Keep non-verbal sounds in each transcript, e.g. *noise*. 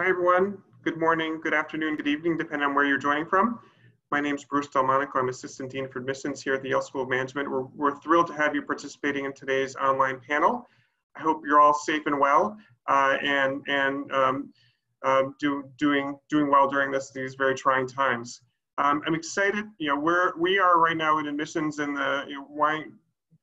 Hi, everyone. Good morning, good afternoon, good evening, depending on where you're joining from. My name is Bruce Delmonico. I'm Assistant Dean for Admissions here at the Yale School of Management. We're, we're thrilled to have you participating in today's online panel. I hope you're all safe and well uh, and, and um, um, do, doing, doing well during this, these very trying times. Um, I'm excited, you know, we're, we are right now in admissions in the, you know,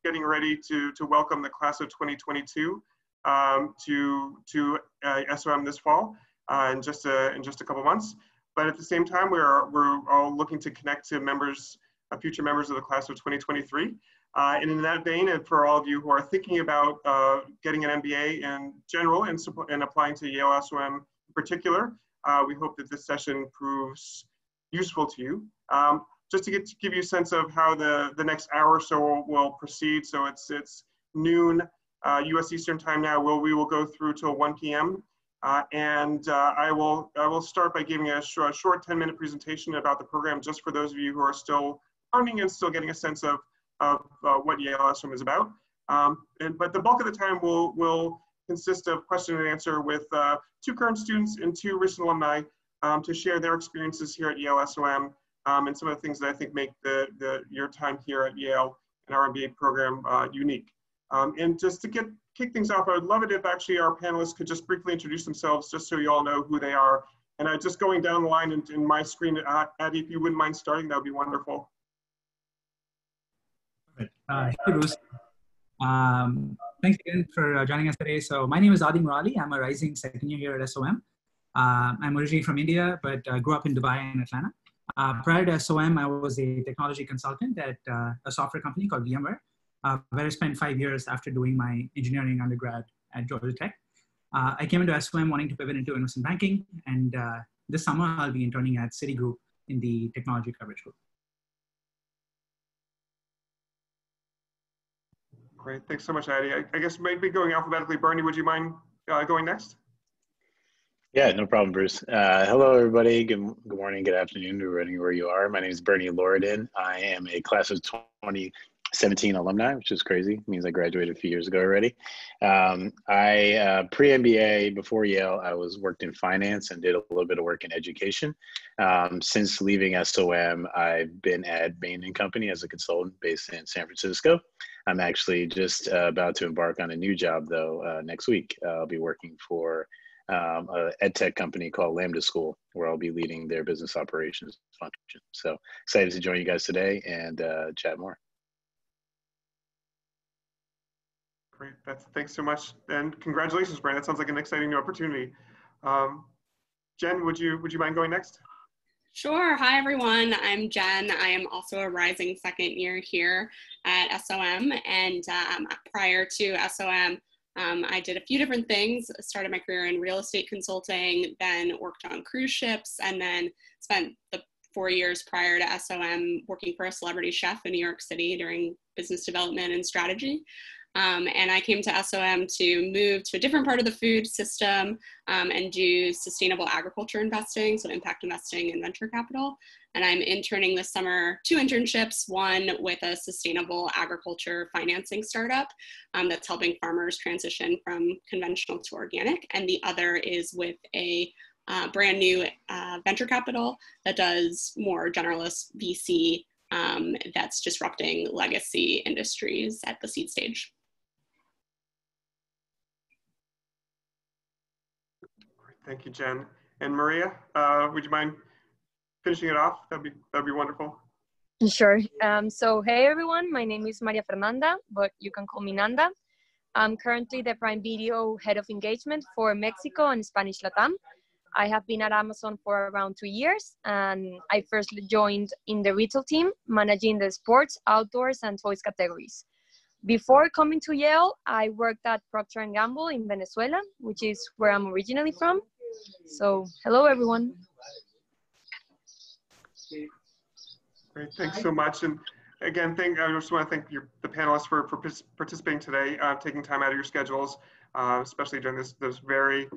getting ready to, to welcome the class of 2022 um, to, to uh, SOM this fall uh, in, just a, in just a couple months. But at the same time, we're, we're all looking to connect to members, uh, future members of the class of 2023. Uh, and in that vein, and for all of you who are thinking about uh, getting an MBA in general and, and applying to Yale SOM in particular, uh, we hope that this session proves useful to you. Um, just to, get, to give you a sense of how the, the next hour or so will, will proceed. So it's, it's noon uh, US Eastern time now. We'll, we will go through till 1 p.m. Uh, and uh, I, will, I will start by giving a, sh a short 10 minute presentation about the program just for those of you who are still learning and still getting a sense of, of uh, what Yale SOM is about. Um, and, but the bulk of the time will, will consist of question and answer with uh, two current students and two recent alumni um, to share their experiences here at Yale SOM um, and some of the things that I think make the, the, your time here at Yale and our MBA program uh, unique. Um, and just to get kick things off, I would love it if actually our panelists could just briefly introduce themselves just so you all know who they are. And uh, just going down the line in, in my screen, uh, if you wouldn't mind starting, that would be wonderful. Uh, hey, Bruce. Um, thanks again for uh, joining us today. So my name is Adi Murali. I'm a rising second year here at SOM. Uh, I'm originally from India, but uh, grew up in Dubai and Atlanta. Uh, prior to SOM, I was a technology consultant at a software company called VMware uh, where I spent five years after doing my engineering undergrad at Georgia Tech. Uh, I came into SOM wanting to pivot into investment banking, and uh, this summer I'll be interning at Citigroup in the technology coverage group. Great, thanks so much, Adi. I, I guess maybe going alphabetically, Bernie, would you mind uh, going next? Yeah, no problem, Bruce. Uh, hello, everybody. Good, good morning, good afternoon, depending where you are. My name is Bernie Loridan. I am a class of 20 17 alumni, which is crazy. It means I graduated a few years ago already. Um, I uh, pre MBA before Yale, I was worked in finance and did a little bit of work in education. Um, since leaving SOM, I've been at Bain and Company as a consultant based in San Francisco. I'm actually just uh, about to embark on a new job though uh, next week. I'll be working for um, a ed tech company called Lambda School, where I'll be leading their business operations function. So excited to join you guys today and uh, chat more. Great, that's, thanks so much. And congratulations, Brian. That sounds like an exciting new opportunity. Um, Jen, would you, would you mind going next? Sure. Hi, everyone. I'm Jen. I am also a rising second year here at SOM. And um, prior to SOM, um, I did a few different things. Started my career in real estate consulting, then worked on cruise ships, and then spent the four years prior to SOM working for a celebrity chef in New York City during business development and strategy. Um, and I came to SOM to move to a different part of the food system um, and do sustainable agriculture investing, so impact investing and venture capital. And I'm interning this summer two internships one with a sustainable agriculture financing startup um, that's helping farmers transition from conventional to organic, and the other is with a uh, brand new uh, venture capital that does more generalist VC um, that's disrupting legacy industries at the seed stage. Thank you, Jen. And Maria, uh, would you mind finishing it off? That'd be, that'd be wonderful. Sure. Um, so, hey everyone, my name is Maria Fernanda, but you can call me Nanda. I'm currently the Prime Video Head of Engagement for Mexico and Spanish Latam. I have been at Amazon for around two years, and I first joined in the retail team, managing the sports, outdoors, and toys categories. Before coming to Yale, I worked at Procter & Gamble in Venezuela, which is where I'm originally from. So hello, everyone. Great, thanks so much. And again, thank, I just want to thank your, the panelists for, for participating today, uh, taking time out of your schedules, uh, especially during this, this very,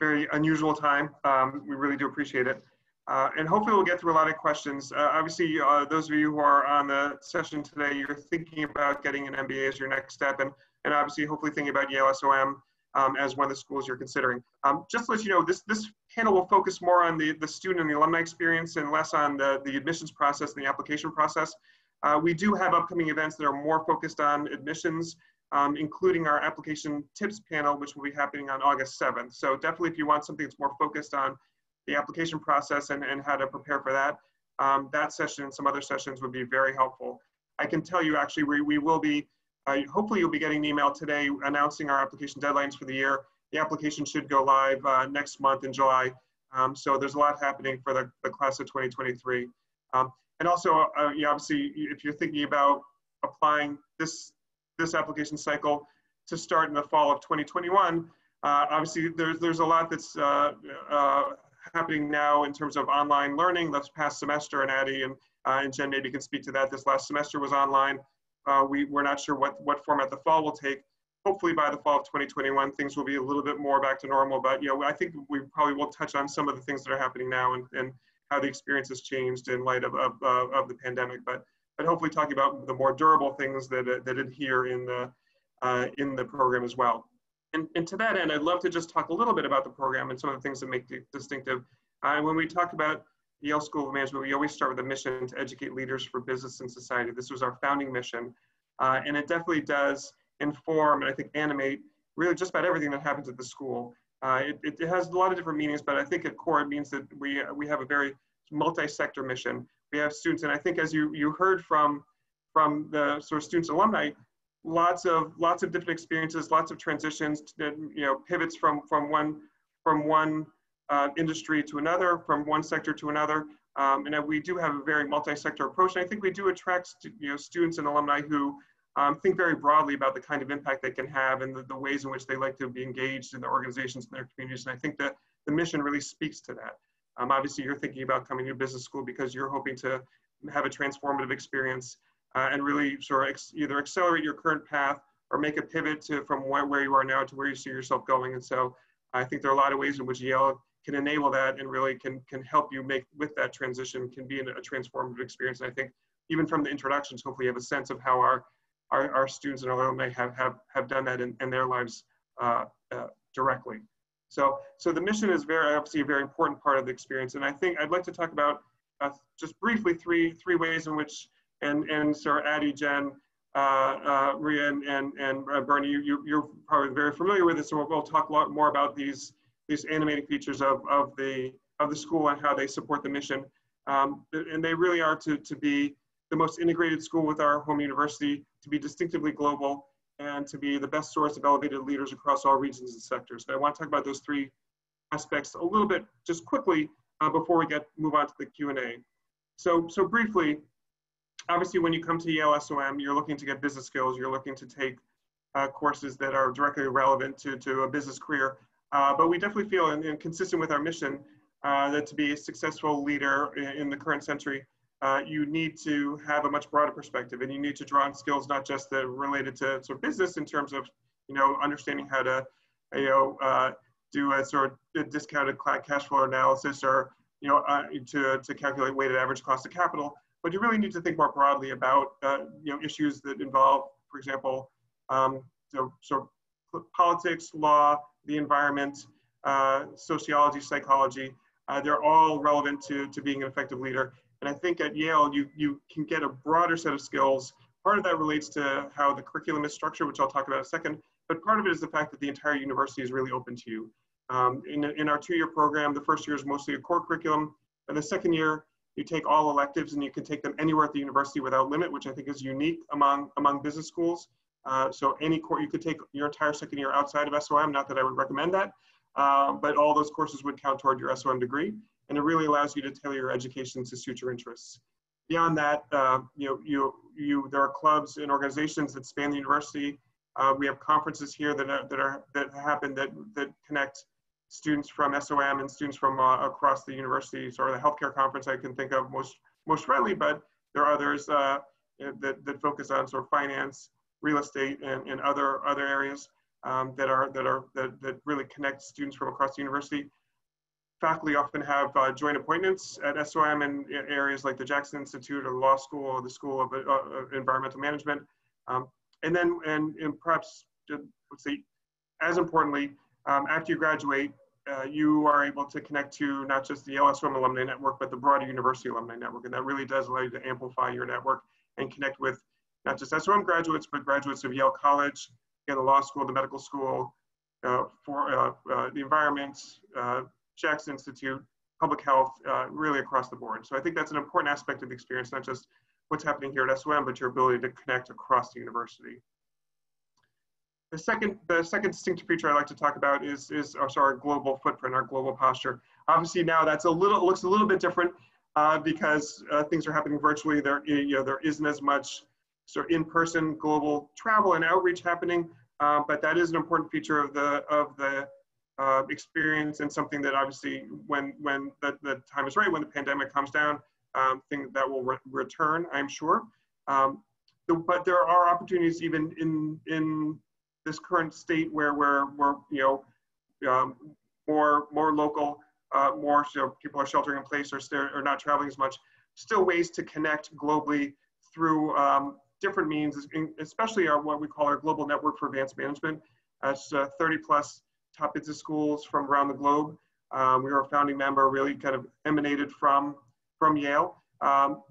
very unusual time. Um, we really do appreciate it. Uh, and hopefully we'll get through a lot of questions. Uh, obviously, uh, those of you who are on the session today, you're thinking about getting an MBA as your next step, and, and obviously hopefully thinking about Yale SOM um, as one of the schools you're considering. Um, just to let you know, this, this panel will focus more on the, the student and the alumni experience and less on the, the admissions process and the application process. Uh, we do have upcoming events that are more focused on admissions, um, including our application tips panel, which will be happening on August 7th. So definitely if you want something that's more focused on the application process and, and how to prepare for that, um, that session and some other sessions would be very helpful. I can tell you actually we, we will be uh, hopefully you'll be getting an email today announcing our application deadlines for the year. The application should go live uh, next month in July. Um, so there's a lot happening for the, the class of 2023. Um, and also, uh, you obviously, if you're thinking about applying this, this application cycle to start in the fall of 2021, uh, obviously there's, there's a lot that's uh, uh, happening now in terms of online learning. This past semester, and Adi and, and Jen maybe can speak to that. This last semester was online. Uh, we, we're not sure what, what format the fall will take. Hopefully by the fall of 2021, things will be a little bit more back to normal. But you know, I think we probably will touch on some of the things that are happening now and, and how the experience has changed in light of, of, uh, of the pandemic. But, but hopefully talking about the more durable things that, uh, that adhere in the, uh, in the program as well. And, and to that end, I'd love to just talk a little bit about the program and some of the things that make it distinctive. When we talk about Yale School of Management, we always start with a mission to educate leaders for business and society. This was our founding mission. Uh, and it definitely does inform and I think animate really just about everything that happens at the school. Uh, it, it, has a lot of different meanings, but I think at core it means that we, we have a very multi-sector mission. We have students, and I think as you, you heard from, from the sort of students alumni, lots of lots of different experiences, lots of transitions, to, you know, pivots from from one from one uh, industry to another, from one sector to another. Um, and we do have a very multi-sector approach. And I think we do attract you know, students and alumni who um, think very broadly about the kind of impact they can have and the, the, ways in which they like to be engaged in their organizations and their communities. And I think that the mission really speaks to that. Um, obviously, you're thinking about coming to business school because you're hoping to have a transformative experience uh, and really sort of either accelerate your current path or make a pivot to from where, where you are now to where you see yourself going. And so I think there are a lot of ways in which Yale can enable that and really can can help you make with that transition can be a transformative experience. And I think even from the introductions, hopefully you have a sense of how our our, our students and our alumni have have have done that in, in their lives uh, uh, directly. So so the mission is very obviously a very important part of the experience. And I think I'd like to talk about uh, just briefly three three ways in which and and Sir Adi Jen. Uh, uh, Maria and, and, and uh, Bernie, you, you, are probably very familiar with this, so we'll, we'll talk a lot more about these these animating features of, of, the, of the school and how they support the mission. Um, and they really are to, to be the most integrated school with our home university, to be distinctively global, and to be the best source of elevated leaders across all regions and sectors. So I want to talk about those three aspects a little bit just quickly uh, before we get move on to the Q&A. So, so briefly, obviously when you come to Yale SOM, you're looking to get business skills, you're looking to take uh, courses that are directly relevant to, to a business career. Uh, but we definitely feel, and, and consistent with our mission, uh, that to be a successful leader in, in the current century, uh, you need to have a much broader perspective, and you need to draw on skills not just that related to sort of business in terms of, you know, understanding how to, you know, uh, do a sort of discounted cash flow analysis, or you know, uh, to to calculate weighted average cost of capital. But you really need to think more broadly about, you know, issues that involve, for example, um, so, politics, law, the environment, uh, sociology, psychology. Uh, they're all relevant to, to being an effective leader. And I think at Yale, you, you can get a broader set of skills. Part of that relates to how the curriculum is structured, which I'll talk about in a second. But part of it is the fact that the entire university is really open to you. Um, in, in our two-year program, the first year is mostly a core curriculum. And the second year, you take all electives and you can take them anywhere at the university without limit, which I think is unique among, among business schools. Uh, so any course, you could take your entire second year outside of SOM, not that I would recommend that, uh, but all those courses would count toward your SOM degree. And it really allows you to tailor your education to suit your interests. Beyond that, uh, you know, you, you, there are clubs and organizations that span the university. Uh, we have conferences here that are, that are that happen that that connect students from SOM and students from uh, across the university. Of the healthcare conference I can think of most most readily, but there are others that that focus on sort of finance, real estate and, and other other areas um, that are that are that, that really connect students from across the university. Faculty often have uh, joint appointments at SOM in areas like the Jackson Institute or the Law School or the School of uh, Environmental Management. Um, and then, and, and perhaps, let's say, as importantly, um, after you graduate, uh, you are able to connect to not just the Yale SOM alumni network, but the broader university alumni network. And that really does allow you to amplify your network and connect with not just SOM graduates, but graduates of Yale College, the law school, the medical school, uh, for uh, uh the environment, uh, Jackson Institute, public health, really across the board. So I think that's an important aspect of the experience, not just what's happening here at SOM, but your ability to connect across the university. The second, the second distinctive feature I like to talk about is, is also our global footprint, our global posture. Obviously now that's a little, looks a little bit different uh, because uh, things are happening virtually. There, you know, there isn't as much of in-person global travel and outreach happening, uh, but that is an important feature of the, of the uh, experience and something that obviously when, when the, the time is right, when the pandemic comes down, um, thing that will re return, I'm sure. Um, the, but there are opportunities even in, in this current state where we're, we're you know, um, more, more local, uh, more so people are sheltering in place or, or not traveling as much, still ways to connect globally through um, different means, especially our what we call our global network for advanced management. That's uh, 30 plus top business schools from around the globe. Um, we were a founding member, really kind of emanated from, from Yale. Um,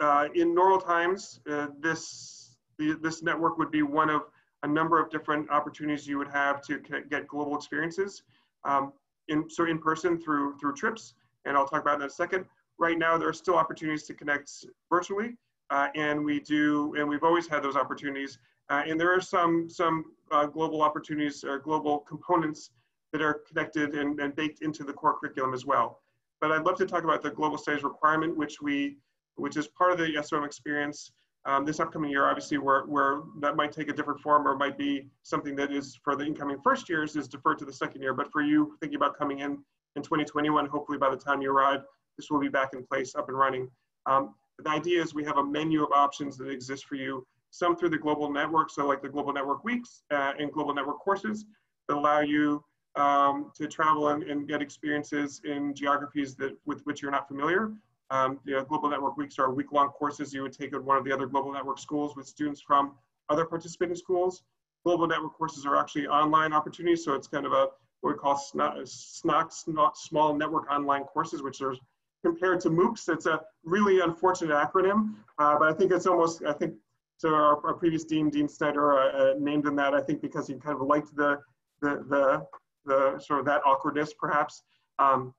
uh, in normal times, uh, this, the, this network would be one of a number of different opportunities you would have to get global experiences. Um, in, so in person through, through trips, and I'll talk about that in a second. Right now, there are still opportunities to connect virtually, and we do, and we've always had those opportunities. Uh, and there are some, some uh, global opportunities or global components that are connected and, and baked into the core curriculum as well. But I'd love to talk about the global studies requirement, which we, which is part of the SOM experience. Um, this upcoming year, obviously, where, where that might take a different form or might be something that is for the incoming first years is deferred to the second year. But for you thinking about coming in in 2021, hopefully by the time you arrive, this will be back in place, up and running. Um, the idea is we have a menu of options that exist for you, some through the global network, so like the global network weeks uh, and global network courses that allow you um, to travel and, and, get experiences in geographies that with which you're not familiar. Um, you know, global network weeks are week-long courses you would take at one of the other global network schools with students from other participating schools. Global network courses are actually online opportunities, so it's kind of a what we call SNOC, small network online courses, which are compared to MOOCs. It's a really unfortunate acronym, uh, but I think it's almost, I think, so our, our previous dean, Dean Snyder, uh, uh, named him that, I think, because he kind of liked the, the, the, the sort of that awkwardness, perhaps. Um,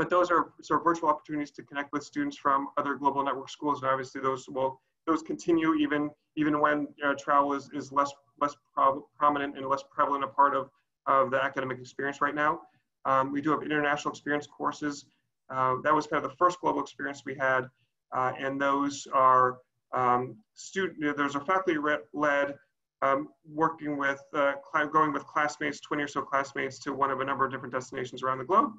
but those are sort of virtual opportunities to connect with students from other global network schools, and obviously those will those continue even even when uh, travel is, is less less pro prominent and less prevalent a part of, of the academic experience right now. Um, we do have international experience courses uh, that was kind of the first global experience we had, uh, and those are um, student. There's a faculty-led um, working with uh, going with classmates, 20 or so classmates, to one of a number of different destinations around the globe.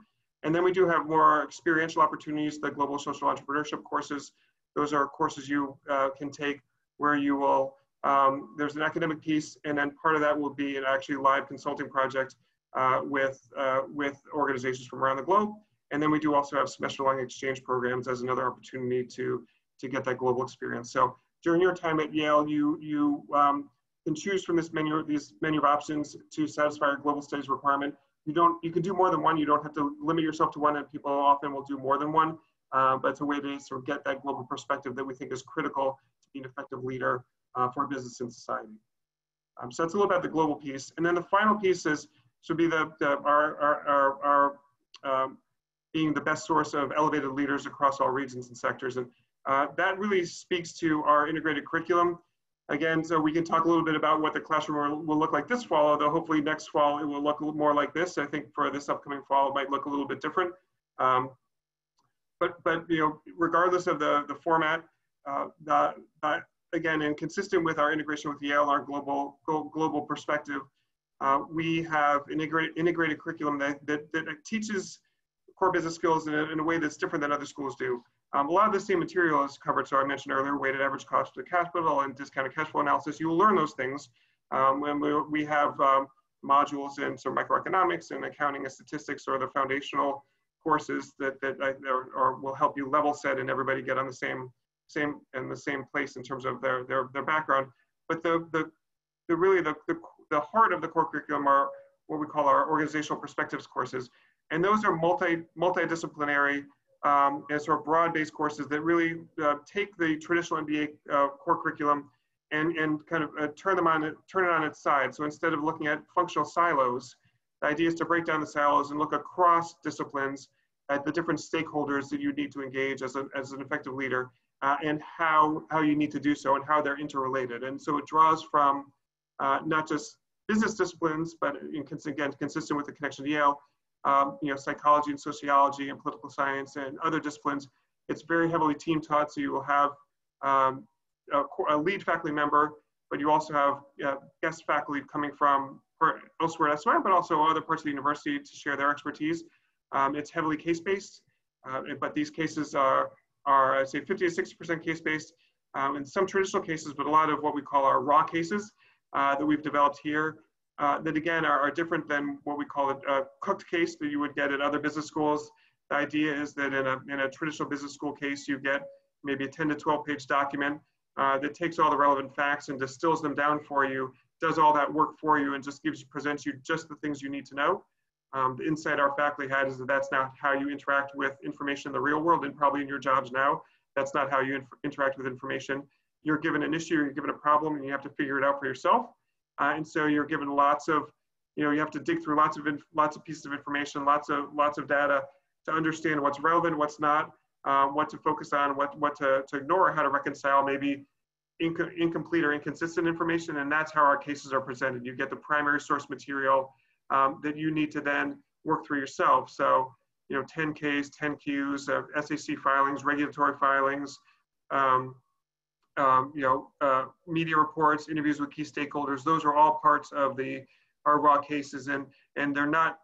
And then we do have more experiential opportunities, the global social entrepreneurship courses. Those are courses you uh, can take where you will. Um, there's an academic piece, and then part of that will be an actually live consulting project uh, with uh, with organizations from around the globe. And then we do also have semester-long exchange programs as another opportunity to, to get that global experience. So during your time at Yale, you, you um, can choose from this menu, these menu of options to satisfy your global studies requirement. You don't, you can do more than one. You don't have to limit yourself to one and people often will do more than one. Uh, but it's a way to sort of get that global perspective that we think is critical to be an effective leader uh, for business and society. Um, so that's a little about the global piece. And then the final piece is, should be the, the our, our, our, our um, being the best source of elevated leaders across all regions and sectors. And uh, that really speaks to our integrated curriculum. Again, so we can talk a little bit about what the classroom will, look like this fall, although hopefully next fall it will look more like this. I think for this upcoming fall, it might look a little bit different. Um, but, but you know, regardless of the, the format, uh, the, again, and consistent with our integration with Yale, our global, global perspective, uh, we have integrated, integrated curriculum that, that, that teaches core business skills in a, in a way that's different than other schools do. Um, a lot of the same material is covered. So I mentioned earlier, weighted average cost of capital and discounted cash flow analysis. You will learn those things um, when we, we have um, modules in so microeconomics and accounting and statistics or the foundational courses that, that or, or will help you level set and everybody get on the same same in the same place in terms of their their, their background. But the the, the really the, the the heart of the core curriculum are what we call our organizational perspectives courses. And those are multi, multidisciplinary um, and sort of broad-based courses that really uh, take the traditional MBA uh, core curriculum and, and kind of uh, turn them on, turn it on its side. So instead of looking at functional silos, the idea is to break down the silos and look across disciplines at the different stakeholders that you need to engage as, a, as an effective leader uh, and how, how you need to do so and how they're interrelated. And so it draws from uh, not just business disciplines, but in, again, consistent with the connection to Yale, um, you know, psychology and sociology and political science and other disciplines. It's very heavily team taught, so you will have um, a, a, lead faculty member, but you also have uh, guest faculty coming from elsewhere at SOM, but also other parts of the university to share their expertise. Um, it's heavily case-based, uh, but these cases are, are I'd say 50 to 60% case-based. Um, in some traditional cases, but a lot of what we call our raw cases uh, that we've developed here uh, that again are, are, different than what we call a, cooked case that you would get at other business schools. The idea is that in a, in a traditional business school case, you get maybe a 10 to 12 page document uh, that takes all the relevant facts and distills them down for you, does all that work for you, and just gives presents you just the things you need to know. Um, the insight our faculty had is that that's not how you interact with information in the real world and probably in your jobs now. That's not how you inf- interact with information. You're given an issue, you're given a problem, and you have to figure it out for yourself. Uh, and so you're given lots of, you know, you have to dig through lots of lots of pieces of information, lots of lots of data to understand what's relevant, what's not, uh, what to focus on, what what to, to ignore, how to reconcile maybe inc incomplete or inconsistent information. And that's how our cases are presented. You get the primary source material um, that you need to then work through yourself. So, you know, 10Ks, 10Qs, uh, SEC filings, regulatory filings, um, um, you know, uh, media reports, interviews with key stakeholders. Those are all parts of the our raw cases, and and they're not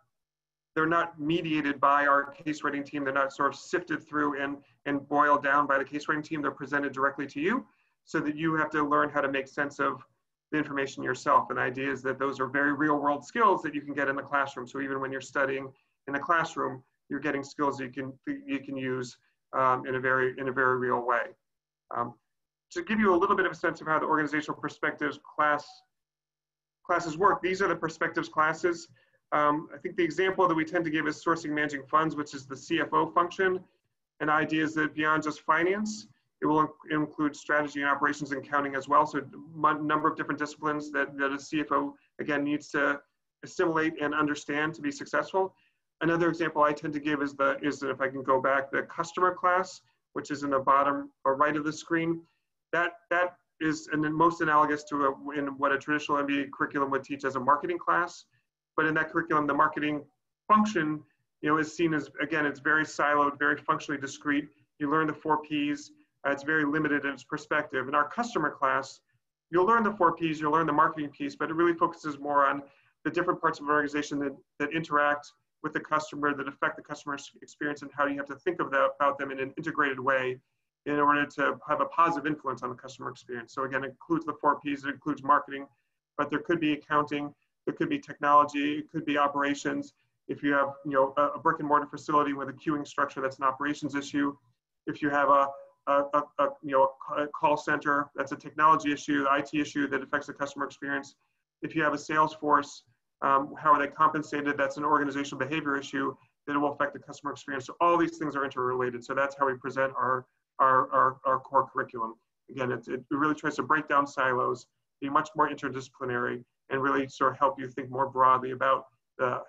they're not mediated by our case writing team. They're not sort of sifted through and and boiled down by the case writing team. They're presented directly to you, so that you have to learn how to make sense of the information yourself. And the idea is that those are very real world skills that you can get in the classroom. So even when you're studying in the classroom, you're getting skills that you can you can use um, in a very in a very real way. Um, to give you a little bit of a sense of how the organizational perspectives class classes work, these are the perspectives classes. Um, I think the example that we tend to give is sourcing managing funds, which is the CFO function. And idea is that beyond just finance, it will include strategy and operations and accounting as well. So a number of different disciplines that, that a CFO, again, needs to assimilate and understand to be successful. Another example I tend to give is the is that if I can go back, the customer class, which is in the bottom or right of the screen that that is and most analogous to a, in what a traditional MBA curriculum would teach as a marketing class. But in that curriculum, the marketing function, you know, is seen as again, it's very siloed, very functionally discrete. You learn the four P's. Uh, it's very limited in its perspective. In our customer class, you'll learn the four P's, you'll learn the marketing piece, but it really focuses more on the different parts of an organization that, that interact with the customer, that affect the customer experience, and how you have to think of that, about them in an integrated way in order to have a positive influence on the customer experience. So again, it includes the four Ps, it includes marketing, but there could be accounting, there could be technology, it could be operations. If you have you know, a, brick and mortar facility with a queuing structure, that's an operations issue. If you have a, a, a, a you know, a call center, that's a technology issue, the IT issue that affects the customer experience. If you have a sales force, um, how are they compensated? That's an organizational behavior issue that will affect the customer experience. So all these things are interrelated. So that's how we present our our, our, our core curriculum. Again, it, it really tries to break down silos, be much more interdisciplinary, and really sort of help you think more broadly about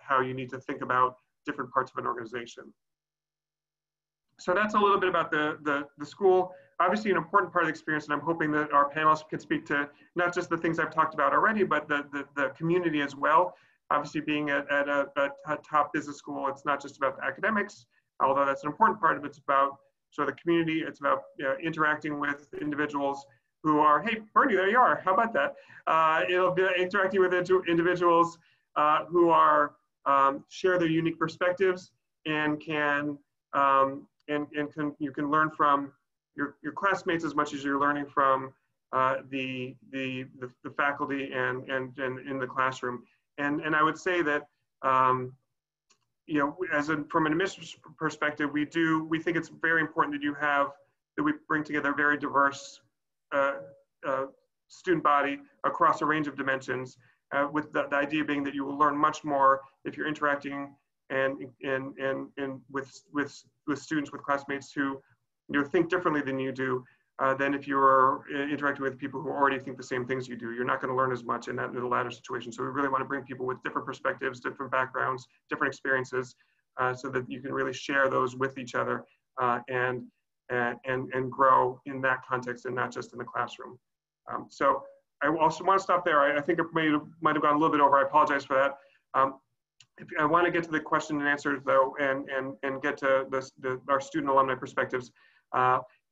how you need to think about different parts of an organization. So that's a little bit about the, the, the school. Obviously, an important part of the experience, and I'm hoping that our panelists can speak to not just the things I've talked about already, but the, the, the community as well. Obviously, being at, at a, a, top business school, it's not just about the academics, although that's an important part of it. It's about so the community, it's about you know, interacting with individuals who are, hey, Bernie, there you are. How about that? Uh, it'll be interacting with individuals uh, who are um, share their unique perspectives and can um, and, and can, you can learn from your, your classmates as much as you're learning from uh, the, the, the, the, faculty and, and, and in the classroom. And, and I would say that um, you know, as from an administrative perspective, we do, we think it's very important that you have, that we bring together a very diverse uh, uh, student body across a range of dimensions. uh, with the, the, idea being that you will learn much more if you're interacting and, and, and, and with, with, with students, with classmates who you know, think differently than you do, uh, than if you're uh, interacting with people who already think the same things you do. You're not going to learn as much in that in the latter situation. So we really want to bring people with different perspectives, different backgrounds, different experiences, uh, so that you can really share those with each other uh, and, and, and grow in that context and not just in the classroom. Um, so I also want to stop there. I, I think it have, might have gone a little bit over. I apologize for that. Um, if, I want to get to the question and answers though, and, and, and get to the, the, our student alumni perspectives.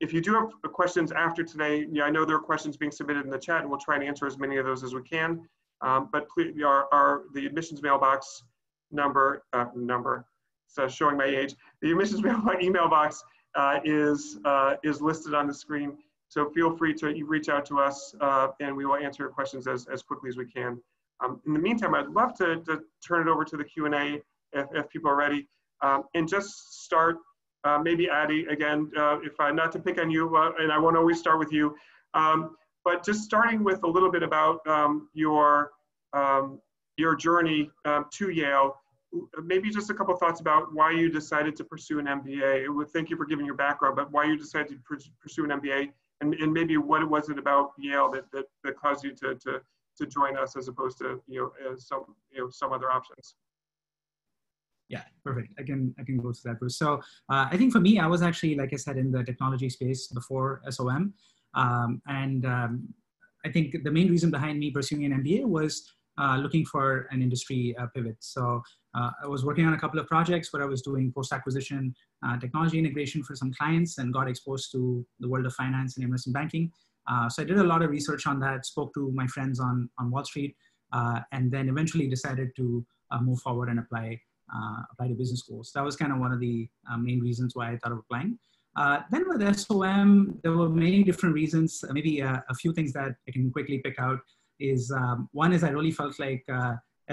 If you do have questions after today, yeah, I know there are questions being submitted in the chat and we'll try and answer as many of those as we can. Um, but please, our, our, the admissions mailbox number, uh, number, so showing my age, the admissions *laughs* mailbox email box uh, is, uh, is listed on the screen. So feel free to reach out to us uh, and we will answer your questions as, as quickly as we can. Um, in the meantime, I'd love to, to turn it over to the Q&A if, if people are ready um, and just start uh, maybe Adi again, uh, if I not to pick on you, uh, and I won't always start with you, um, but just starting with a little bit about um, your um, your journey um, to Yale. Maybe just a couple thoughts about why you decided to pursue an MBA. Thank you for giving your background, but why you decided to pursue an MBA, and, and maybe what it was it about Yale that, that, that caused you to, to to join us as opposed to you know some you know some other options. Yeah, perfect. I can I can go to that, Bruce. So uh, I think for me, I was actually, like I said, in the technology space before SOM, um, and um, I think the main reason behind me pursuing an MBA was uh, looking for an industry uh, pivot. So uh, I was working on a couple of projects where I was doing post-acquisition uh, technology integration for some clients and got exposed to the world of finance and investment banking. Uh, so I did a lot of research on that, spoke to my friends on, on Wall Street, and then eventually decided to move forward and apply uh, apply to business schools. That was kind of one of the uh, main reasons why I thought of applying. Uh, then with SOM, there were many different reasons. Maybe a few things that I can quickly pick out is um, one is I really felt like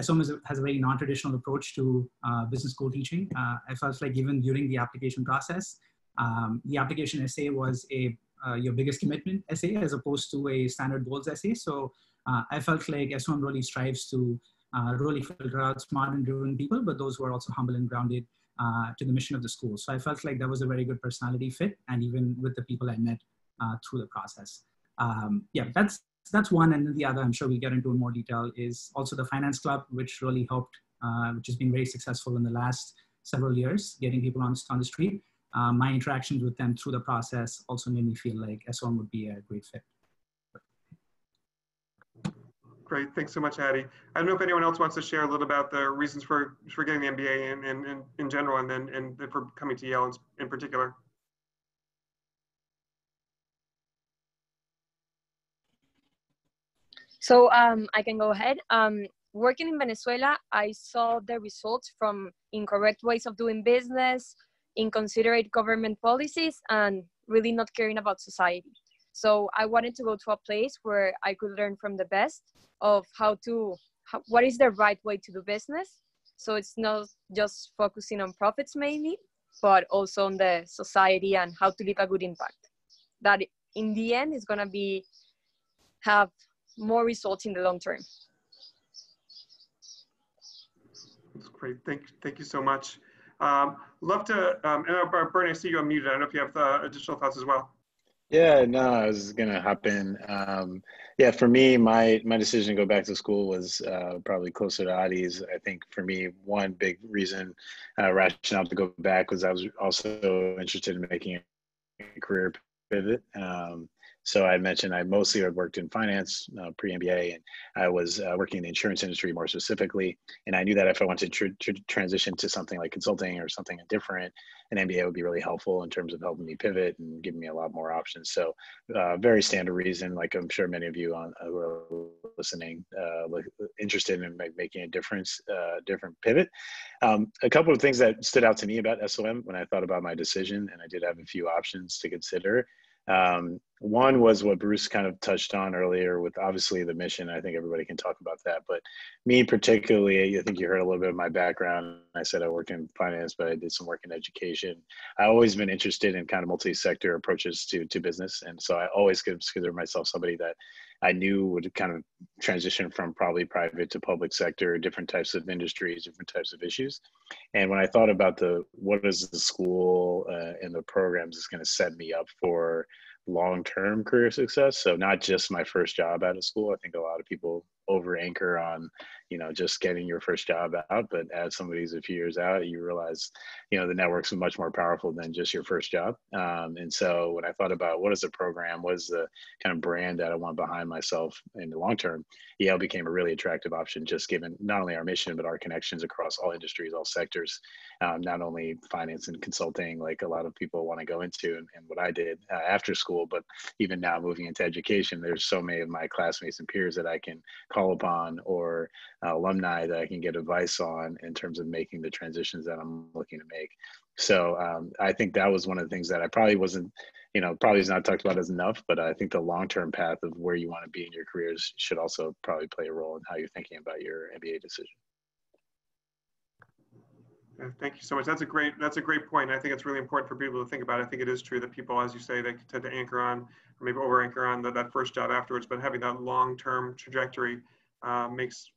SOM is, has a very non-traditional approach to uh, business school teaching. Uh, I felt like even during the application process, um, the application essay was a uh, your biggest commitment essay as opposed to a standard goals essay. So I felt like SOM really strives to uh, really filter out smart and driven people, but those who are also humble and grounded uh, to the mission of the school. So I felt like that was a very good personality fit, and even with the people I met uh, through the process. Um, yeah, that's that's one, and then the other, I'm sure we'll get into in more detail, is also the finance club, which really helped, uh, which has been very successful in the last several years, getting people on, on the street. Uh, my interactions with them through the process also made me feel like SOM would be a great fit. Great, thanks so much, Adi. I don't know if anyone else wants to share a little about the reasons for, for getting the MBA and, and, and in general, and then and for coming to Yale in, in particular. So um, I can go ahead. Um, working in Venezuela, I saw the results from incorrect ways of doing business, inconsiderate government policies, and really not caring about society. So I wanted to go to a place where I could learn from the best of how to how, what is the right way to do business. So it's not just focusing on profits mainly but also on the society and how to leave a good impact. That in the end is going to be have more results in the long term. That's great. Thank, thank you so much. Um, love to um, uh, bernie i see you unmuted. I don't know if you have uh, additional thoughts as well yeah, no, I was gonna hop in. Um, yeah, for me, my my decision to go back to school was uh, probably closer to Adi's. I think for me, one big reason, uh, rationale to go back was I was also interested in making a career pivot. Um, so I mentioned I mostly had worked in finance uh, pre-MBA, and I was uh, working in the insurance industry more specifically. And I knew that if I wanted to tr- tr- transition to something like consulting or something different, an MBA would be really helpful in terms of helping me pivot and giving me a lot more options. So, uh, very standard reason, like I'm sure many of you on who are listening, uh, interested in making a difference, uh, different pivot. Um, a couple of things that stood out to me about SOM when I thought about my decision, and I did have a few options to consider. Um, one was what Bruce kind of touched on earlier with obviously the mission. I think everybody can talk about that. But me particularly, I think you heard a little bit of my background. I said I worked in finance, but I did some work in education. I've always been interested in kind of multi-sector approaches to, to business. And so I always consider myself somebody that I knew would kind of transition from probably private to public sector, different types of industries, different types of issues. And when I thought about the what is the school uh, and the programs is going to set me up for long-term career success. So not just my first job out of school. I think a lot of people over anchor on you know just getting your first job out but as somebody who's a few years out you realize you know the network's much more powerful than just your first job. Um, and so when i thought about what is the program what is the kind of brand that i want behind myself in the long term yale became a really attractive option just given not only our mission but our connections across all industries all sectors um, not only finance and consulting like a lot of people want to go into and, and what i did uh, after school but even now moving into education there's so many of my classmates and peers that i can call upon or uh, alumni that I can get advice on in terms of making the transitions that I'm looking to make. So um, I think that was one of the things that I probably wasn't, you know, probably is not talked about as enough, but I think the long-term path of where you want to be in your careers should also probably play a role in how you're thinking about your MBA decision. Thank you so much. That's a great that's a great point. I think it's really important for people to think about. I think it is true that people, as you say, they tend to anchor on or maybe over anchor on the, that first job afterwards, but having that long term trajectory uh, makes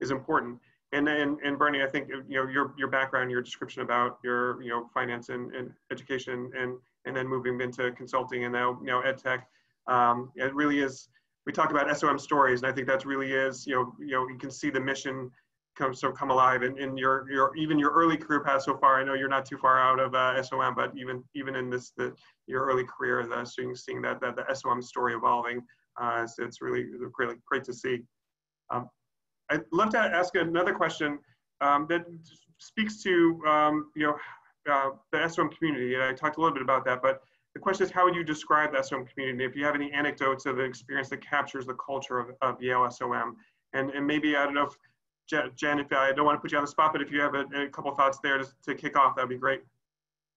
is important. And, and and Bernie, I think you know your your background, your description about your you know finance and, and education, and and then moving into consulting and now you know ed tech. Um, it really is. We talk about SOM stories, and I think that really is you know you know you can see the mission come so come alive in, in your your even your early career path so far. I know you're not too far out of uh, SOM, but even even in this the your early career, the seeing seeing that that the SOM story evolving, uh, it's, it's really really great to see. Um, I'd love to ask another question um, that speaks to um, you know uh, the SOM community, and I talked a little bit about that, but the question is how would you describe the SOM community? If you have any anecdotes of an experience that captures the culture of, of Yale SOM, and, and maybe I don't know if Jen, if I don't want to put you on the spot, but if you have a, a couple thoughts there to, to kick off, that'd be great.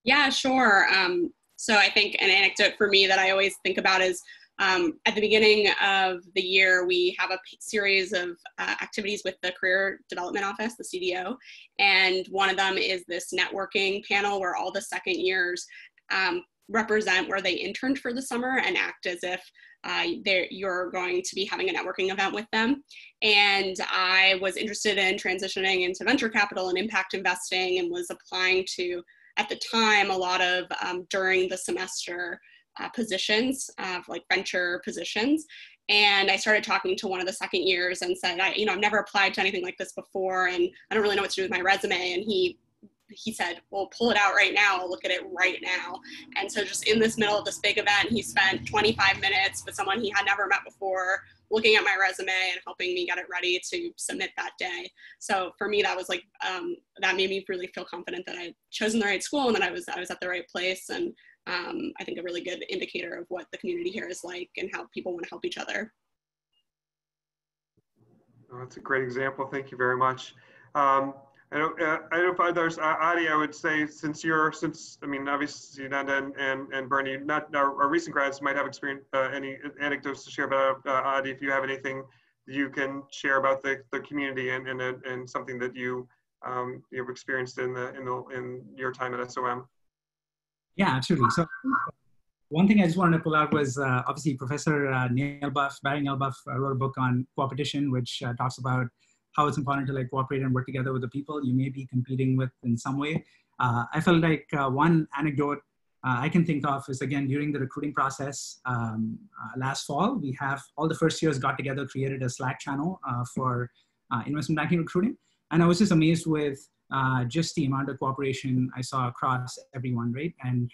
Yeah, sure. Um, so I think an anecdote for me that I always think about is um, at the beginning of the year, we have a series of uh, activities with the Career Development Office, the CDO, and one of them is this networking panel where all the second years um, represent where they interned for the summer and act as if uh, you're going to be having a networking event with them. And I was interested in transitioning into venture capital and impact investing and was applying to, at the time, a lot of um, during the semester uh, positions, uh, like venture positions. And I started talking to one of the second years and said, I, you know, I've never applied to anything like this before, and I don't really know what to do with my resume. And he he said, well, pull it out right now. I'll look at it right now. And so just in this middle of this big event, he spent 25 minutes with someone he had never met before, looking at my resume and helping me get it ready to submit that day. So for me, that was like, um, that made me really feel confident that I'd chosen the right school and that I was, I was at the right place. And um, I think a really good indicator of what the community here is like and how people want to help each other. Oh, that's a great example. Thank you very much. Um, I don't, uh, I don't know if others, uh, Adi, I would say since you're, since, I mean, obviously Nanda and, and, and Bernie, not our, our, recent grads might have experience, uh, any anecdotes to share about uh, Adi, if you have anything you can share about the, the community and, and, and something that you, um, you've experienced in the, in the, in your time at SOM. Yeah, absolutely. So one thing I just wanted to pull out was uh, obviously Professor uh, Nalebuff, Barry Nalebuff uh, wrote a book on cooperation, which uh, talks about how it's important to like cooperate and work together with the people you may be competing with in some way. Uh, I felt like uh, one anecdote uh, I can think of is again during the recruiting process um, last fall, we have all the first years got together, created a Slack channel for investment banking recruiting. And I was just amazed with just the amount of cooperation I saw across everyone, right? And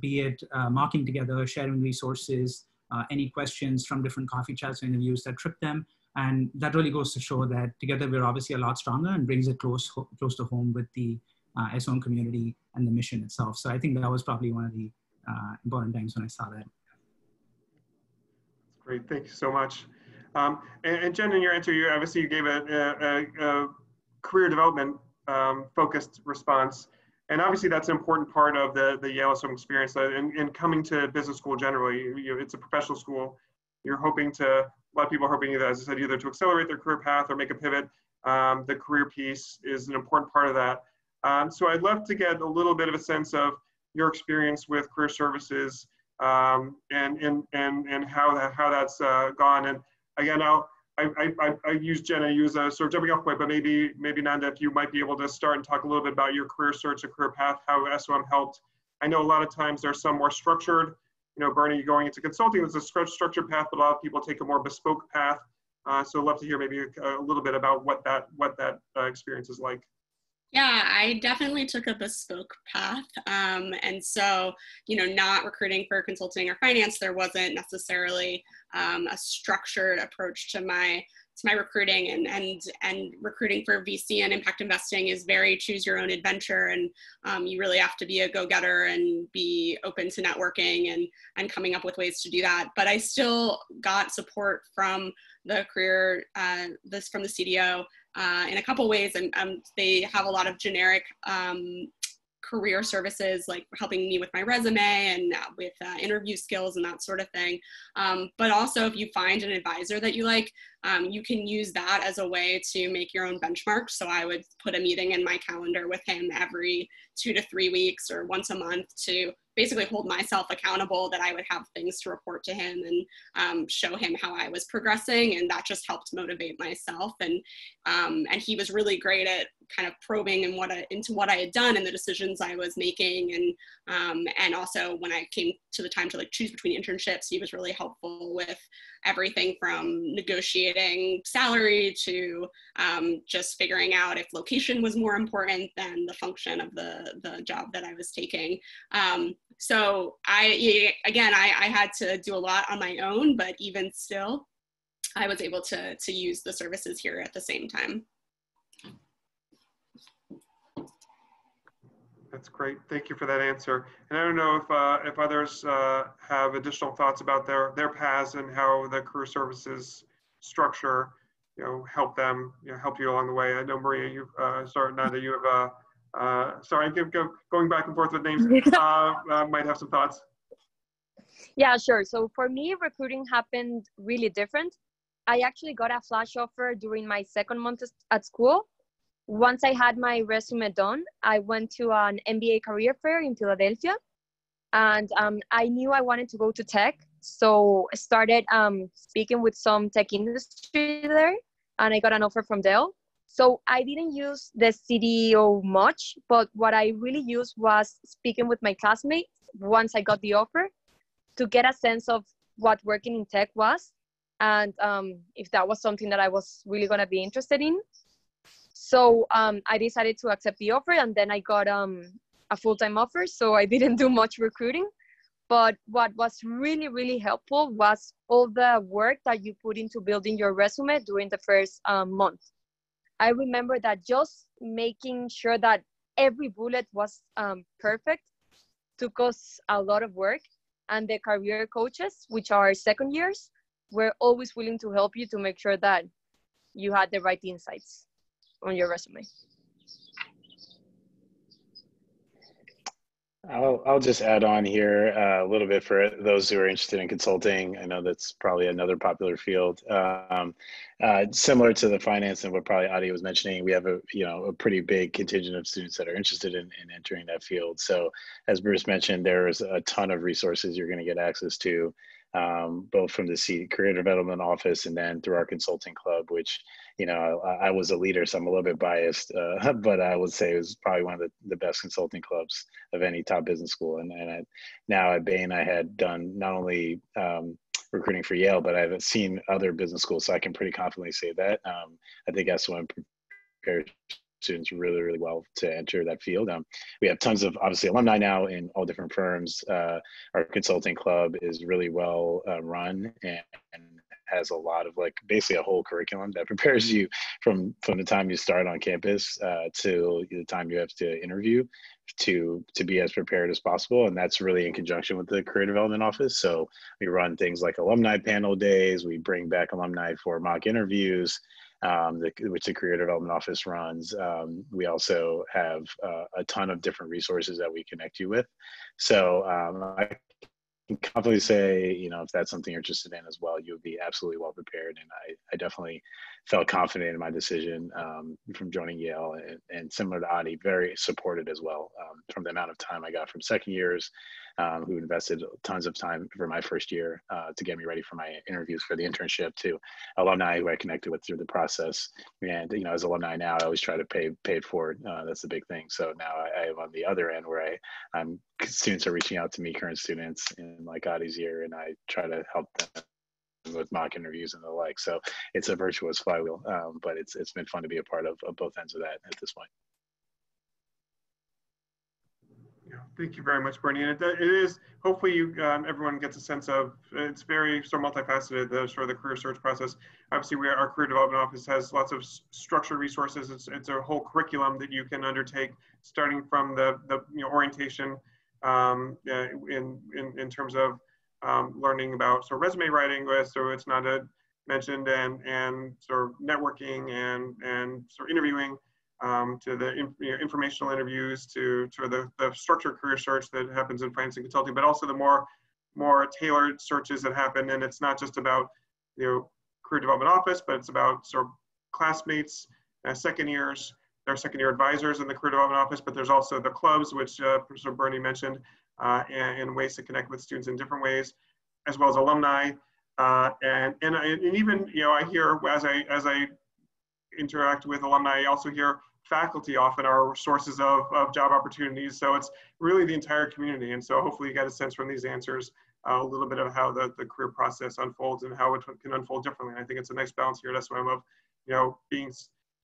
be it mocking together, sharing resources, any questions from different coffee chats or interviews that trip them, and that really goes to show that together we're obviously a lot stronger and brings it close, close to home with the uh, community and the mission itself. So I think that was probably one of the uh, important times when I saw that. Great, thank you so much. Um, and, and, Jen, in your answer, obviously you gave a, a, a career development um, focused response. And obviously that's an important part of the, the Yale SOM experience. And, and coming to business school generally, you, know, it's a professional school. You're hoping to a lot of people are hoping, that as I said, either to accelerate their career path or make a pivot. Um, the career piece is an important part of that. Um, so I'd love to get a little bit of a sense of your experience with career services um, and, and, and, and how, that, how that's uh, gone. And again, I'll, I, I, I use Jenna, use a sort of jumping off point, but maybe, maybe Nanda, if you might be able to start and talk a little bit about your career search and career path, how SOM helped. I know a lot of times there's some more structured, you know, Bernie, going into consulting, there's a structured path, but a lot of people take a more bespoke path. Uh, so I'd love to hear maybe a, a, little bit about what that, what that uh, experience is like. Yeah, I definitely took a bespoke path. Um, and so, you know, not recruiting for consulting or finance, there wasn't necessarily um, a structured approach to my to my recruiting and and and recruiting for VC and impact investing is very choose your own adventure and um, you really have to be a go-getter and be open to networking and and coming up with ways to do that. But I still got support from the career uh, this from the CDO uh, in a couple ways, and um, they have a lot of generic um, career services like helping me with my resume and uh, with uh, interview skills and that sort of thing. Um, but also, if you find an advisor that you like, um, you can use that as a way to make your own benchmark. So I would put a meeting in my calendar with him every two to three weeks or once a month to basically hold myself accountable that I would have things to report to him and um, show him how I was progressing, and that just helped motivate myself. And um, and he was really great at kind of probing and what I, into what I had done and the decisions I was making, and um, and also when I came to the time to like choose between internships, he was really helpful with everything from negotiating salary to um, just figuring out if location was more important than the function of the the job that I was taking. Um, so I again I, I had to do a lot on my own, but even still, I was able to to use the services here at the same time. That's great. Thank you for that answer. And I don't know if uh, if others uh, have additional thoughts about their their paths and how the career services structure, you know, help them, you know, help you along the way. I know Maria, you uh, sorry, Nanda, you have uh, uh, sorry, give, give, going back and forth with names. *laughs* Uh, uh, might have some thoughts. Yeah, sure. So for me, recruiting happened really different. I actually got a flash offer during my second month at school once I had my resume done, I went to an MBA career fair in Philadelphia, and um, I knew I wanted to go to tech. So I started um, speaking with some tech industry there, and I got an offer from Dell. So I didn't use the CDO much, but what I really used was speaking with my classmates once I got the offer to get a sense of what working in tech was and um, if that was something that I was really going to be interested in. So um, I decided to accept the offer, and then I got um, a full time offer. So I didn't do much recruiting. But what was really, really helpful was all the work that you put into building your resume during the first um, month. I remember that just making sure that every bullet was um, perfect took us a lot of work. And the career coaches, which are second years, were always willing to help you to make sure that you had the right insights on your resume? I'll, I'll just add on here uh, a little bit for those who are interested in consulting. I know that's probably another popular field. Um, uh, similar to the finance and what probably Adi was mentioning, we have a you know a pretty big contingent of students that are interested in, in entering that field. So as Bruce mentioned, there's a ton of resources you're going to get access to, um, both from the C Career Development Office and then through our consulting club, which you know, I, I, was a leader, so I'm a little bit biased, uh, *laughs* but I would say it was probably one of the, the best consulting clubs of any top business school. And, and I, now at Bain, I had done not only um, recruiting for Yale, but I've seen other business schools, so I can pretty confidently say that. Um, I think SOM prepares students really, really well to enter that field. Um, we have tons of obviously alumni now in all different firms. Uh, our consulting club is really well uh, run and, and has a lot of like basically a whole curriculum that *laughs* prepares you from from the time you start on campus uh, to the time you have to interview to to be as prepared as possible and that's really in conjunction with the career development office so we run things like alumni panel days we bring back alumni for mock interviews um, the, which the career development office runs um, we also have uh, a ton of different resources that we connect you with so um, i can confidently say, you know, if that's something you're interested in as well, you would be absolutely well prepared. And I, I definitely felt confident in my decision um, from joining Yale, and, and, similar to Adi, very supported as well um, from the amount of time I got from second years, um, who invested tons of time for my first year uh, to get me ready for my interviews for the internship, to alumni who I connected with through the process, and you know, as alumni now, I always try to pay pay it forward. Uh, that's the big thing. So now I, I am on the other end where I, I'm students are reaching out to me, current students in like Adi's year, and I try to help them with mock interviews and the like. So it's a virtuous flywheel, um, but it's it's been fun to be a part of, of both ends of that at this point. Yeah, thank you very much, Bernie. And it, it is hopefully you um, everyone gets a sense of it's very of multifaceted the sort of the career search process. Obviously, we our career development office has lots of structured resources. It's it's a whole curriculum that you can undertake starting from the the you know orientation um, in in in terms of um, learning about of resume writing, so it's not a, mentioned, and and sort of networking and and sort of interviewing um, to the you know, informational interviews to to the, the structured career search that happens in finance and consulting, but also the more more tailored searches that happen, and it's not just about you know career development office, but it's about sort of classmates, uh, second years, their second year advisors in the career development office, but there's also the clubs, which uh, Professor Bernie mentioned, uh, and, and, ways to connect with students in different ways, as well as alumni. Uh, and, and, and even, you know, I hear as I, as I interact with alumni, I also hear faculty often are sources of, of job opportunities. So it's really the entire community. And so hopefully you get a sense from these answers uh, a little bit of how the, the career process unfolds and how it can unfold differently. And I think it's a nice balance here at SOM of, you know, being